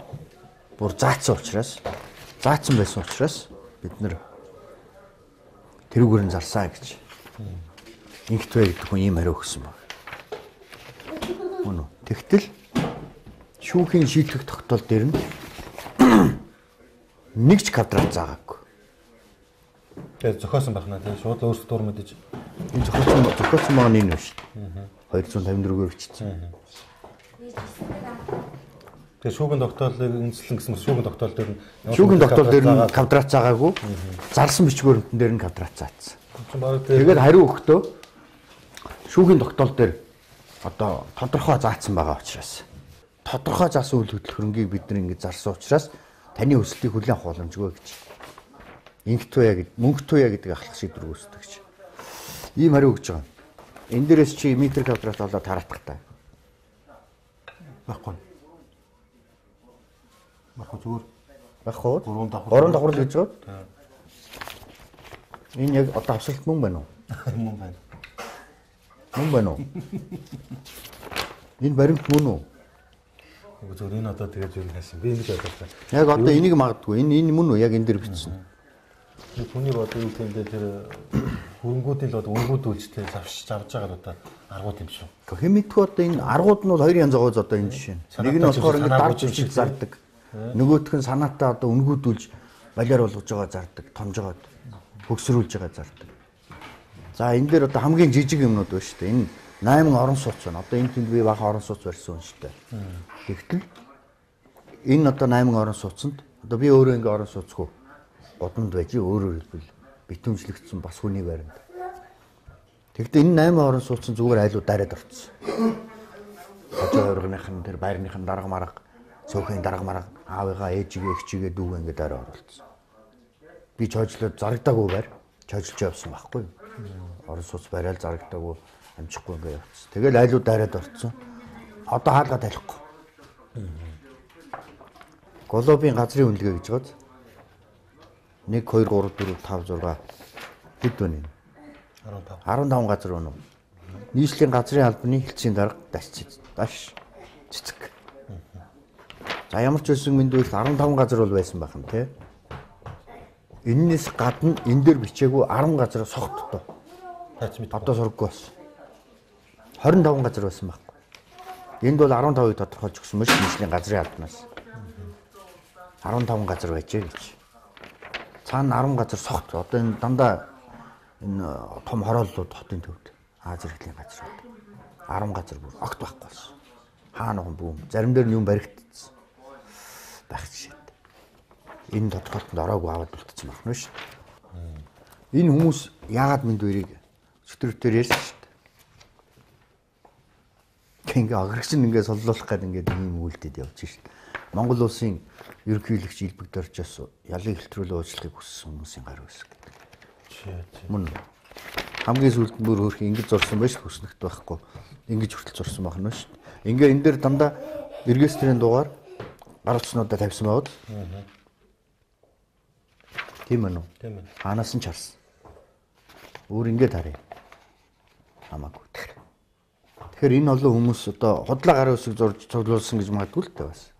Speaker 3: бүр заацсан учраас заацсан байсан учраас бид нэр тэрүүгээр нь зарсаа гэж. Инхт бай гэдэг хүн ийм хариу өгсөн баг. Үнэ. Тэгтэл шүүхийн шийтгэх тогтоол дээр нь [CLEARS THROAT] нэг ч квадрат заагаагүй.
Speaker 1: Тэгээд зохиосон байх наа тийм шууд л өөрсдөө дур мэдэж
Speaker 3: Энэ зохиосон зохиосон маань энэ биш. 254-гээр бичсэн.
Speaker 1: Тэгээд шүүгийн тогтоолыг үндэслэн гэсэн шүүгийн тогтоол дээр нь
Speaker 3: Шүүгийн тогтоол дээр нь квадрат заагаагүй. Зарсан бичгээр өнтөн дээр нь квадрат
Speaker 1: баг тэгээд
Speaker 3: хариу өгөхдөө шүүхийн тогтоол дээр одоо тодорхой заасан байгаа учраас тодорхой заасан үйл хөдлөх хөрөнгийг бид нар ингэж зарсан учраас таны өсөлтийг хүлээн хууламжгүй гэж. Инх туяа гэд мөнгө туяа гэдэг ахлах шийдвэр үүсдэг гэж. Ийм хариу өгч байгаа. Энэ дээрээс чи метр квадрат болоод тараах та.
Speaker 1: байхгүй. Баггүй зүгээр
Speaker 3: Багх уу?
Speaker 1: Гурван давхар.
Speaker 3: Гурван давхар л гэж байгаа. Энэ яг одоо авсалт мөн байна уу? [LAUGHS]
Speaker 1: юм байна.
Speaker 3: Мөн байна уу? [LAUGHS] Энэ баримт мөн үү?
Speaker 1: Зүгээр энэ одоо тэгээд юу хайсан. Би ингэж бодлоо.
Speaker 3: Яг одоо энийг магадгүй. Энэ энэ мөн үү? Яг энэ дэр бичсэн.
Speaker 1: Би хүний одоо юу нь тэр хөрөнгүүдийн л одоо өргүүдүүлжтэй завш завж байгаа л одоо аргууд юм шүү.
Speaker 3: Хэн мэдгүй одоо энэ аргууд нь бол хоёр янз байгаа одоо энэ жишээ. Нэг нь болохоор ингэ
Speaker 1: санаа
Speaker 3: дарж
Speaker 1: шиг
Speaker 3: зардаг. Нөгөөх нь санаатаа одоо үнгүүдүүлж балиар болгож байгаа зардаг, томжоод хөгсрүүлж байгаа зардаг. За энэ дээр одоо хамгийн жижиг юмнууд байна шүү дээ. Энэ 8 орон сууц байна. Одоо энэ тэнд би бага орон сууц барьсан шүү дээ. Тэгтэл энэ одоо 8 орон сууцанд одоо би өөрөө ингээ орон сууцгүй годонд байж өөрөөр хэлбэл битүүмжлэгдсэн бас хүний байранд. Тэгвэл энэ 8 орон сууцсан зүгээр айлуу дараад орцсон. Хожоо оргиных нь тэр байрных нь дарга марга цөөхөн дарга марга аавыгаа ээжигээ эгчигээ дүүгээ ингээ дараа оролцсон. Би чойжлоод зарагдаагүй байр чойжлж явсан байхгүй? Орон сууц барайл зарагдаагүй амжихгүй ингээ явцсан. Тэгэл айлуу дараад орцсон. Одоо хаалга талихгүй. Голобын газрын үнэлгээ гэж байгаа. 1 2 3 4 5 6 хэд вэ?
Speaker 1: 15.
Speaker 3: 15 газар өнөө. Нийслэлийн газрын албаны хэлтсийн дарга даш даш цэцэг. За ямар ч байсан мэндвэл 15 газар бол байсан байх юм тий. Эннээс гадна энэ дээр бичээгүй 10 газар согт тоо.
Speaker 1: Таач мэд.
Speaker 3: Одоо сургаггүй бас. 25 газар байсан байхгүй. Энд бол 15-ыг тодорхойлж өгсөн мэт нийслэлийн газрын албанаас. 15 газар байжээ гэж. Цаана 10 газар согт. Одоо энэ дандаа энэ э, том хорооллууд хотын төвд Аз иргэлийн газрууд 10 газар бүр огт байхгүй болсон. Хаана нэгэн бүүм. Зарим дээр нь юм баригдсан. Байх жишээд. Энэ тодорхойлтод ороогүй аваад үлдсэн байна шүү. дээ. Энэ хүмүүс яагаад минь дөрийг өчтөртөр ярьсан шүү. дээ. Ингээ аграгч нь ингээ соллуулах гэдэг ингээ ийм үйлдэл явж шүү. дээ. Монгол улсын ерөнхийлөгч Илбэг Доржоос ялын хэлтрүүлэн уучлахыг хүссэн хүмүүсийн гар үсэг. Мөн хамгийн сүүлд бүр хөрх ингэж зурсан байж хүснэгт байхгүй. Ингэж хүртэл зурсан байх нь шүү. дээ. Ингээ энэ дээр дандаа регистрийн дугаар гаралцнуудаа тавьсан байвал. Тийм ээ нү.
Speaker 1: Тийм ээ.
Speaker 3: Хаанаас нь ч харсан. Өөр ингэ тарыг. Хамаагүй. Тэгэхээр энэ олон хүмүүс одоо худлаа гарын үсэг зурж цуглуулсан гэж магадгүй л дээ бас.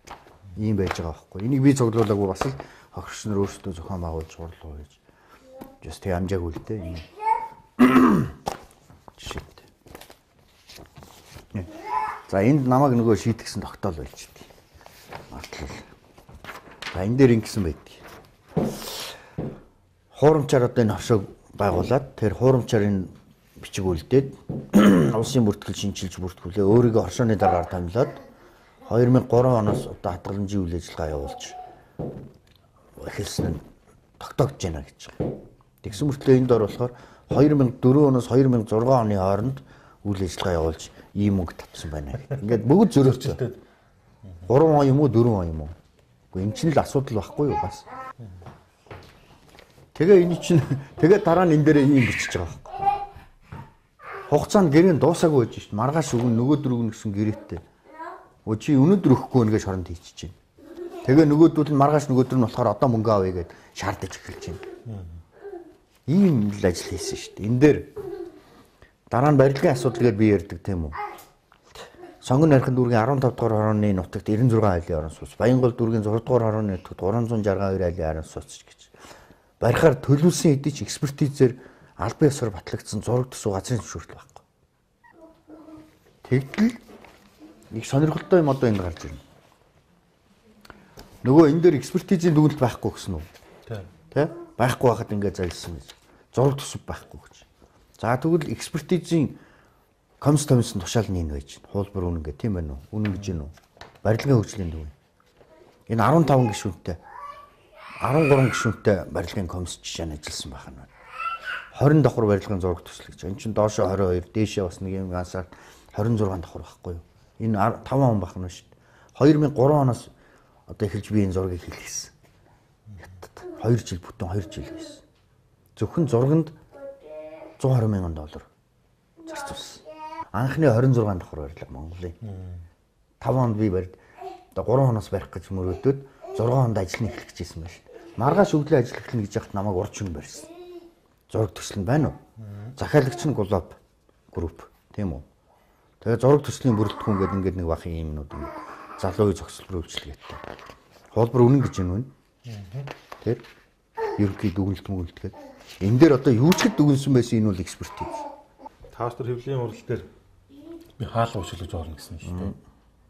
Speaker 3: Ийм байж байгаа байхгүй. Энийг би цуглуулаагүй бас л хохирч нар өөрсдөө зохион байгуулж гурлуу гэж. Just тэг амжаагүй л дээ. [COUGHS] Нэ. За энд намайг нөгөө шийтгсэн тогтоол байж дээ. Мартлал. За энэ дээр ингэсэн байдаг. Хуурамчаар одоо энэ хавшааг байгуулад тэр хуурамчаар энэ бичиг үлдээд [COUGHS] улсын бүртгэл шинжилж бүртгүүлээ өөрийгөө оршооны дараагаар томилоод 2003 оноос одоо хадгаламжийн үйл ажиллагаа явуулж эхэлсэн нь тогтоогдож байна гэж байгаа. Тэгсэн мөртлөө энд ор болохоор 2004 оноос 2006 оны хооронд үйл ажиллагаа явуулж ийм мөнгө татсан байна. Ингээд бүгд зөрөөтэй. 3 он юм уу 4 он юм уу? Гэхдээ эн чинь л асуудал байхгүй юу бас. Тэгээ энэ чинь тэгээ дараа нь энэ дээр ийм бичиж байгаа байхгүй. Хугацаанд гэрээ дуусаагүй байж шít. Маргааш өгөн нөгөөдөр өгнө гэсэн гэрээтэй. Өө чи өнөөдөр өгөхгүй нэ гэж хоронд хийчихэж байна. Тэгээ нөгөөдөл нь маргааш нөгөөдөр нь болохоор одоо мөнгө авъя гэд шаардаж эхэлж байна. Ийм л ажил хийсэн шүү дээ. Энэ дээр дараа нь барилгын асуудал гэж би ярьдаг тийм үү? Сонгон нархын дүүргийн 15 дугаар хорооны нутагт 96 айлын орон сууц, Баянгол дүүргийн 6 дугаар хорооны нутагт 362 айлын орон сууц гэж. Барихаар төлөвлөсөн хэдий ч экспертизээр албан ёсоор батлагдсан зураг төсөв газрын зөвшөөрөл байхгүй. Тэгтэл нэг сонирхолтой юм одоо энд гарч ирнэ. Нөгөө энэ дээр экспертизийн дүгнэлт байхгүй гэсэн үү?
Speaker 1: Тийм.
Speaker 3: Тэ? Байхгүй байхад ингээд залилсан гэж. Зураг төсөв байхгүй гэж. За тэгвэл экспертизийн комисс комиссын тушаал нь энэ байж. Хуулбар үнэн гэх тийм байна уу? Үнэн гэж байна уу? Барилгын хөгжлийн дүгнэлт. Энэ 15 гишүүнтэй 13 гишүүнтэй барилгын комисс жишээ нь ажилласан байх нь байна. 20 давхар барилгын зураг төсөл гэж. Энд чинь доошо 22, дээшээ бас нэг юм ансаар 26 давхар байхгүй юу? Энэ 5 он байх нь шүү дээ. 2003 оноос одоо эхэлж би энэ зургийг хэлсэн. Хятад 2 жил бүтэн 2 жил хийсэн. Зөвхөн зурганд 120 мянган доллар зарцуулсан. Анхны 26 давхар барилга Монголын. 5 онд би барьд. Одоо 3 хоноос барих гэж мөрөөдөд 6 хонд ажил нь эхлэх гэжсэн байна шүү дээ. Маргааш өглөө ажил эхлэнэ гэж яхад намайг урд шөнө барьсан. Зураг төсөл нь байна уу? Захиалагч нь Глоб групп тийм үү? Тэгээ зураг төслийн бүрэлдэхүүн гэдэг ингээд нэг бахын юмнууд юм. Залуугийн зохицол үйлчлэгээтэй. Хуулбар үнэн гэж юм байна. Тэр ерөнхий дүгнэлт мүгнэлтгээд энэ дээр одоо юу ч дүгнсэн байсан энэ бол экспертиз.
Speaker 1: Таастар хөвлийн урал дээр би хаалга уушилж орно гэсэн шүү дээ.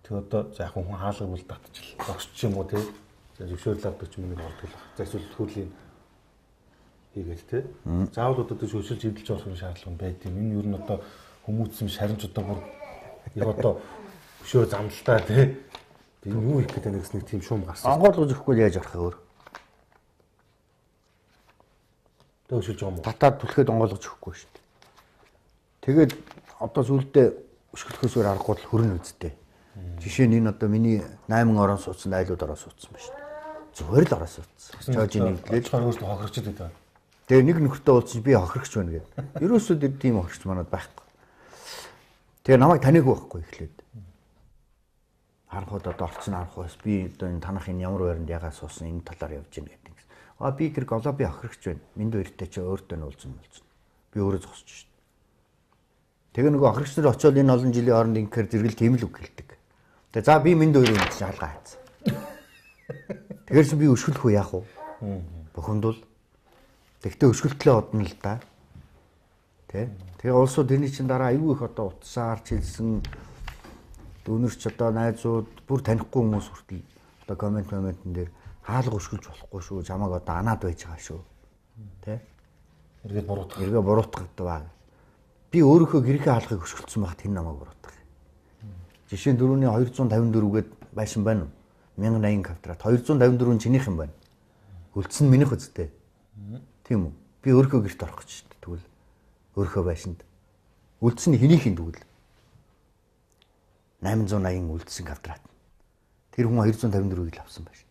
Speaker 1: Тэг одоо за яг хүн хаалга бол татчихл. Зогсч юм уу те. За зөвшөөрөл авдаг юм нэг ордуулах. За эсвэл төрлийн хийгээл те. Заавал одоо төш өшөлж эдэлж орох шаардлага нь байд юм. Энэ юу н одоо хүмүүцсэн шаримч одоо бүр яг одоо өшөө замдалтаа те. Энэ юу их гэдэг нэгс нэг тийм шуум гарсан.
Speaker 3: Онгойлгож өгөхгүй яаж арах өөр?
Speaker 1: Тэ өшөлж байгаа юм уу?
Speaker 3: Татаад түлхээд онгойлгож өгөхгүй шүү дээ. Тэгээд одоо сүулдэ өшгөлөхөөс өөр аргагүй л хөрнө үсттэй. Жишээ нь энэ одоо миний 8 орон суудсан айлууд ороо суудсан ба шүү дээ. Зүгээр л ороо суудсан. Чойжийн нэгдлээ.
Speaker 1: Очихоор өөртөө хохирчд байдаг.
Speaker 3: Тэгээ нэг нөхөртөө уулзсан би хохирогч байна гэдэг. Ерөөсөө тийм хохирогч манад байхгүй. Тэгээ намайг танихгүй байхгүй эхлээд. Харанхууд одоо орцсон харанхуйс би одоо энэ танах энэ ямар байранд ягаа суусан энэ талаар явж гин гэдэг. А би тэр голоби охирогч байна. Минд хоёртой чи өөртөө нь уулзсан болсон. Би өөрөө зогсож шít. Тэгээ нөгөө охирогч нар очиод энэ олон жилийн хооронд ингээр зэрэгэл тийм л үг хэлдэг. Тэгээ за би минд юм чинь шалгаа хайц. Тэгэхээр чи би өшгөлөх үү яах вэ? Бухимдвал Тэгтээ өшгөлтлөө одно л да. Тэ? Тэгээ улсууд тэрний чинь дараа аюу их одоо утсаар чилсэн дүүнерч одоо найзууд бүр танихгүй хүмүүс хүртэл одоо комент комментэн дээр хаалга өшгөлж болохгүй шүү. Чамаг одоо анаад байж байгаа шүү. Тэ?
Speaker 1: Эргээд буруутгах.
Speaker 3: Эргээ буруутгагддаг баг. Би өөрийнхөө гэрийнхээ хаалгыг өшгөлцсөн байхад тэр намайг буруутгах. Жишээ нь дөрөвний 254-гээд байшин байна уу? 1080 квадрат 254 нь чинийх юм байна. Үлдсэн минийх үстэй. Тийм үү? Би өөрийнхөө гэрт орох гэж шүү дээ. Тэгвэл өөрийнхөө байшинд үлдсэн нь хэнийх юм тэгвэл 880 үлдсэн квадрат. Тэр хүн 254-ийг л авсан дээ.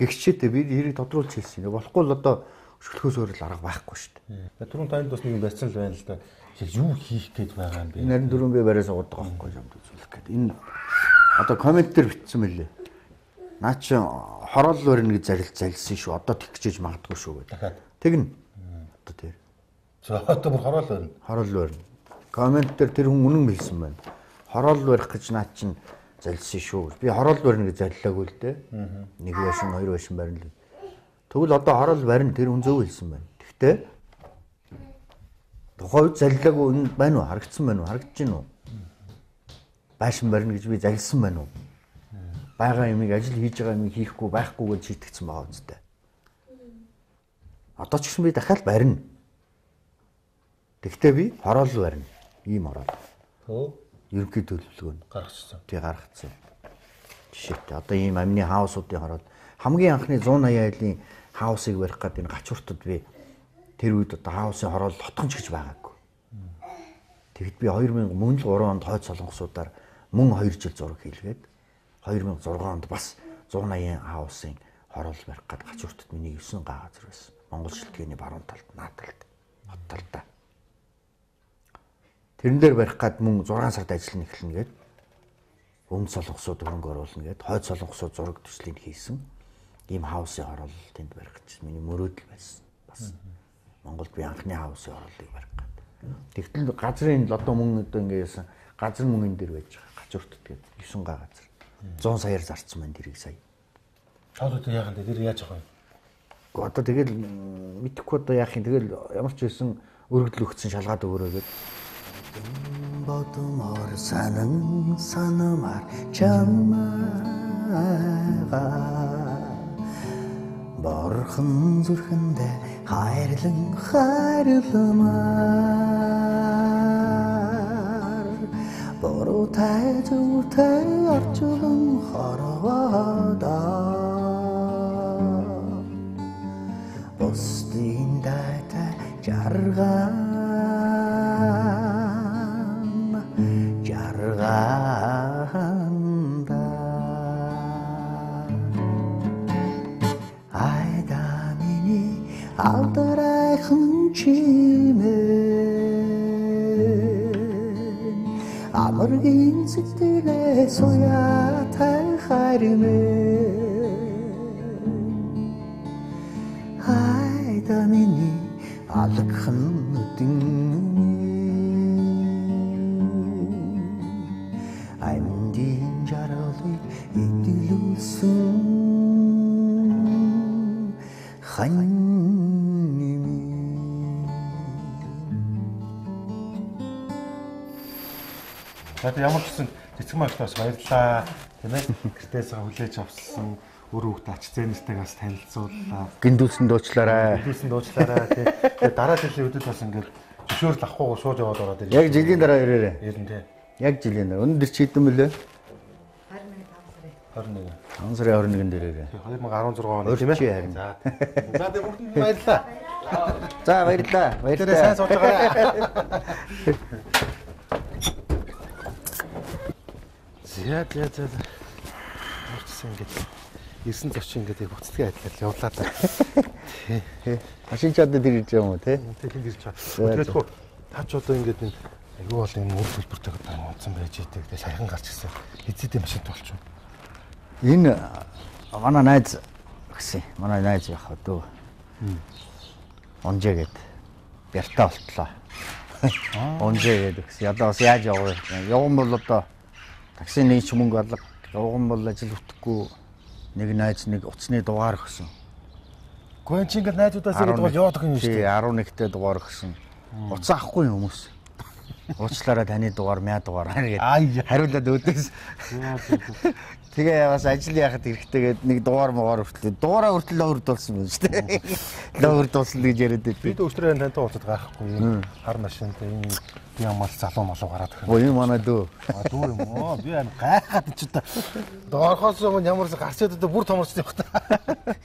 Speaker 3: Гэгчээтэй би хэрэг тодруулж хэлсэн. Болохгүй л одоо өшгөлөхөөс өөр л арга байхгүй шүү дээ.
Speaker 1: Түрүүн танд бас нэг юм барьсан л байна л да. Яг юу хийх гээд байгаа юм бэ?
Speaker 3: Нарийн дөрөв би бариас угадаг байхгүй юмд үзүүлэх гээд. Энэ одоо комент дээр бичсэн мөлий. Наа чи хороол барина гэж зарил залсан шүү. Одоо тэг гэж магадгүй шүү гэдэг. Тэгнэ. Одоо тэр
Speaker 1: За одоо бүр хороол байна.
Speaker 3: хороол барина. Комент дээр тэр хүн үнэн хэлсэн байна. Хороол барих гэж наа чин залсан шүү. Би хороол барина гэж заллаагүй л дээ. Нэг байшин, хоёр байшин барина л. Тэгвэл одоо хороол барина тэр хүн зөв хэлсэн байна. Гэхдээ тухайн үед заллаагүй энэ байна уу? Харагдсан байна уу? Харагдаж байна уу? Байшин барина гэж би залсан байна уу? байгаа юмыг ажил хийж байгаа юмыг хийхгүй байхгүй гэж шийтгэсэн байгаа үстэй. Одоо ч гэсэн би дахиад барина. Тэгвэл би хороол барина. Ийм хороол.
Speaker 1: Хөө
Speaker 3: Ерөнхий төлөвлөгөө нь
Speaker 1: гаргацсан.
Speaker 3: тий гаргацсан. Жишээтэй одоо ийм амны хаусуудын хороол хамгийн анхны 180 айлын хаусыг барих гэдэг энэ гачууртад би тэр үед одоо хаусын хороол лотгонч гэж байгаагүй. Тэгэд би 2000 мөн л 3 онд хойд солонгосуудаар мөн 2 жил зураг хийлгээд 2006 онд бас 180 хаусын хороол барих гэдэг гачууртад миний 9 га газар байсан. Монгол шилтгэний баруун талд, наад талд, хот талдаа. Тэрэн дээр барих гад мөн 6 сард ажил нь эхэлнэ гээд өмнө солонгосууд хөнгө оруулна гээд хойд солонгосууд зураг төслийг хийсэн. Ийм хаусын хороол тэнд барих гэж миний мөрөөдөл байсан. Бас Монголд би анхны хаусын хороолыг барих гад. Тэгтэл газрын одоо мөн одоо ингэсэн газар мөнгөн дээр байж байгаа. Гачууртад гээд 9 га газар. 100 саяар зарцсан байна тэрийг сая.
Speaker 1: Тоолоо тэр яахан дээр яаж авах вэ?
Speaker 3: Одоо тэгэл м, мэдэхгүй одоо яах юм тэгэл ямар ч байсан өргөдөл өгсөн шалгаад өгөрөө гээд
Speaker 5: бодмоор санан санамар чамаага борхон зүрхэндээ хайрлан хайрламаар буруутай зүртэй орчулан хоровоодоо бусдын дайтай жарган миний алдарайхан чимээ амаргийн сэтгэлээ суяатай хайрмээ хайда миний алгхан нүдэн
Speaker 1: За ямар ч гэсэн цэцэг магтаас баярлаа. Тийм ээ. Гэртээсээ хүлээж авсан өр хүүхд ач зээнэртэйг бас танилцууллаа.
Speaker 3: гиндүүлсэн дуучлаарай.
Speaker 1: Хэлсэн дуучлаарай тий. Тэгээ дараа жилийн үдэд бас ингээд зөвшөөрөл авахгүй шууд яваад ороод ирээ.
Speaker 3: Яг жилийн дараа ирээрээ.
Speaker 1: Ирэн тий.
Speaker 3: Яг жилийн дараа. Өнөөдөр чи хэдэн мөлөө?
Speaker 1: 21.
Speaker 3: 5 сарын 21-нд ирээрээ.
Speaker 1: 2016 оны тийм ээ. За. За тэгээ бүгд баярлаа.
Speaker 3: За баярлаа.
Speaker 1: Тэр сайн
Speaker 3: Баярлалаа.
Speaker 1: сууж байгаа. [LAUGHS] За за за. Орчсон ингээд 9 зочин ингээд буцтгээ адилаар явлаа та.
Speaker 3: Машин чадад ирж байгаа юм уу те?
Speaker 1: Тэгээд ирж байгаа. Тэгэхээр хөө таач одоо ингээд энэ айгүй бол энэ үр төлбөртэйг одоо унтсан байж идэг. Тэгээд сайхан гарч ирсэн. Эцэдийн машин толч.
Speaker 3: Энэ манай найз гэсэн. Манай найз яах вэ дөө. Онжээ гээд бяртаа болтлоо. Онжээ гээд гэсэн. Одоо бас яаж явах вэ? Явган бол одоо таксины нэг ч мөнгө алга. Явган бол ажил хөтөхгүй нэг найз нэг уцсны дугаар өгсөн.
Speaker 1: Гүн чи ингээд найзуудаас ирээд бол яваад байгаа юм шүү дээ.
Speaker 3: 11-т дугаар өгсөн. Уцаа авахгүй юм хүмүүс. [LAUGHS] Уучлаарай таны дугаар, мя дугаар гэдэг. Хариулаад өөдөөс. Тэгээ бас ажил яхад эрэхтэйгээд нэг дугаар муугаар хүртэл дугаараа хүртэл ловрд болсон байна шүү дээ. Ловрд болсон гэж яриад
Speaker 1: Би
Speaker 3: байдیں۔
Speaker 1: d өчтөрөө тантай уулзаад гайхгүй юм. Хар машинтай энэ би амал залуу малуу гараад ирэх.
Speaker 3: Оо юм манай дөө.
Speaker 1: А дүү юм оо би ам гайхаад ч удаа. Доорхоос нь ямар ч гарч идэх бүр томорч юм байна.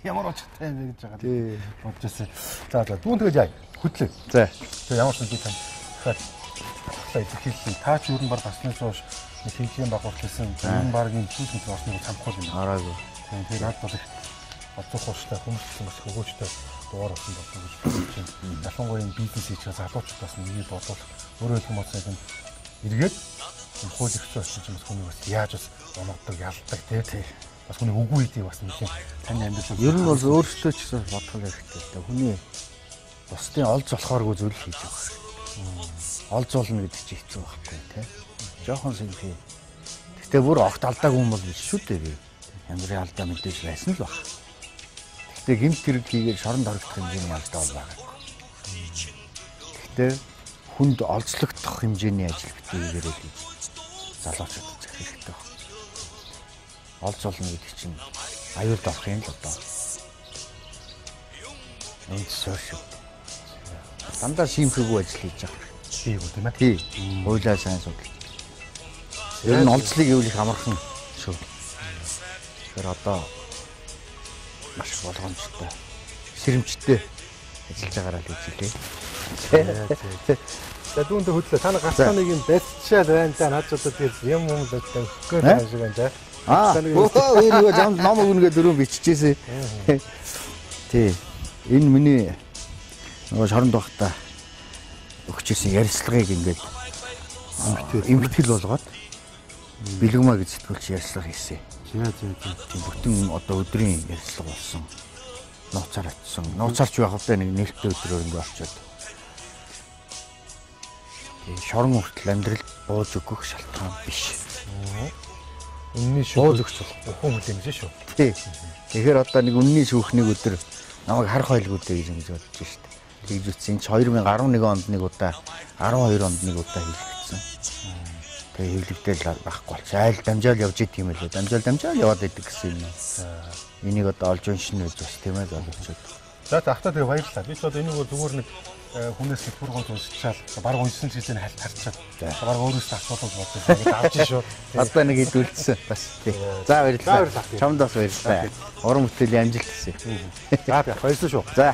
Speaker 1: Ямар очтой юм бэ гэж байгаа.
Speaker 3: Тий.
Speaker 1: Бодчихсон. За за дүүн тэгэж яа. Хөтлөө.
Speaker 3: За.
Speaker 1: Тэгээ ямар ч би тань дахиад дахиад илэрхийлсэн. Та ч юу н баг баснаас хойш нэг хэмжээний багвар хэлсэн. Энэ баг энэ зүйл мэт орсныг цамхгүй юм.
Speaker 3: Араагүй.
Speaker 1: Тийм тэр над бол их олзох хууштай хүмүүстэн бас хөгөөжтэй дугаар болсон болно гэж бодож байна. Ялангуяа энэ бизнес хийж байгаа залуучуудаас миний бодвол өөрөө хэлэх юм бол эргээд энэ хууль эрх зүйн орчин бас хүний бас яаж бас оногддог, ялдаг тий. Бас хүний үгүй хэдий бас нэг юм таны амьдрал
Speaker 3: Ер нь бол өөртөө ч гэсэн бодох хэрэгтэй л дээ. Хүний бусдын олж болохооргүй зүйл хийж байгаа. Олж болно гэдэг чинь хэцүү байхгүй тий. Жохон сэнхий. Гэтэ бүр огт алдаагүй юм бол биш шүү дээ. Янзрын алдаа мэдээж байсан л баг. Гэтэ гимт хэрэг хийгээд шоронд орогдох хэмжээний алдаа бол байгаа. Гэтэ хүнд олзлогдох хэмжээний ажил хийгээрэй гэж залуучууд захих хэрэгтэй байна. Олж болно гэдэг чинь аюулд орох юм л одоо. Энд шүү. Дандаа шимхэггүй ажил хийж байгаа.
Speaker 1: бий үү тийм ээ.
Speaker 3: Тий. Хойлоо сайн судалж. Ер нь гэвэл их амархан шүү. Тэгэхээр одоо маш болгоомжтой, сэрэмжтэй ажиллаж байгаараа л үзүүлээ.
Speaker 1: За дүүндээ хөдлөө. Та нар гацаа нэг юм бэлчшаал байна да. Наад тэр юм юм л өгсөн. Өгөхгүй байгаа шиг байна да.
Speaker 3: Аа, өө энэ нөгөө зам ном өгнөгээ дөрөв биччихсэн. Тий. Энэ миний нөгөө шоронд багта өгчээсэн ярилцлагыг ингээд эмгтгэл болгоод бэлгмаа гэж сэтгүүлч ярилцлага хийсэн.
Speaker 1: За за за.
Speaker 3: Бүтэн одоо өдрийн ярилцлага болсон. Нууцаар очсон. Нууцаарч байх удаа нэг нээлттэй өдрөөр ингээд очиод. Тийм шорон хүртэл амьдрал бууж өгөх шалтгаан биш.
Speaker 1: Үнний шүү. Буулгч болохгүй хүн хүлээн биш шүү.
Speaker 3: Тий. Тэгэхээр одоо нэг үнний шүүхний өдөр намайг харах байлгуудаа гэж ингэж бодож штт. Тэгж үтсэн. Энд ч 2011 онд нэг удаа 12 онд нэг удаа хийлгдсэн. Тэгээ хийлгдэл байхгүй болч. Айл дамжаал явж идэм юм лээ. Дамжаал дамжаал яваад идэг гэсэн юм. Энийг одоо олж уншина гэж бас тийм ээ ойлгочод.
Speaker 1: За автаа тэгээ баярлалаа. Би ч одоо энийг зүгээр нэг э, хүнээс нэг бүр гол уншичаал. Баг уншсан ч гэсэн харт харчаад. Баг өөрөөсөө асуулт бодсон. Авч шүү. [LAUGHS]
Speaker 3: Одоо нэг идүүлсэн бас тий. За баярлалаа. Чамд бас баярлалаа. Уран бүтээлийн амжилт хүсье.
Speaker 1: За баярлалаа шүү.
Speaker 3: За.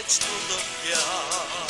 Speaker 6: Би халуун итгэлэн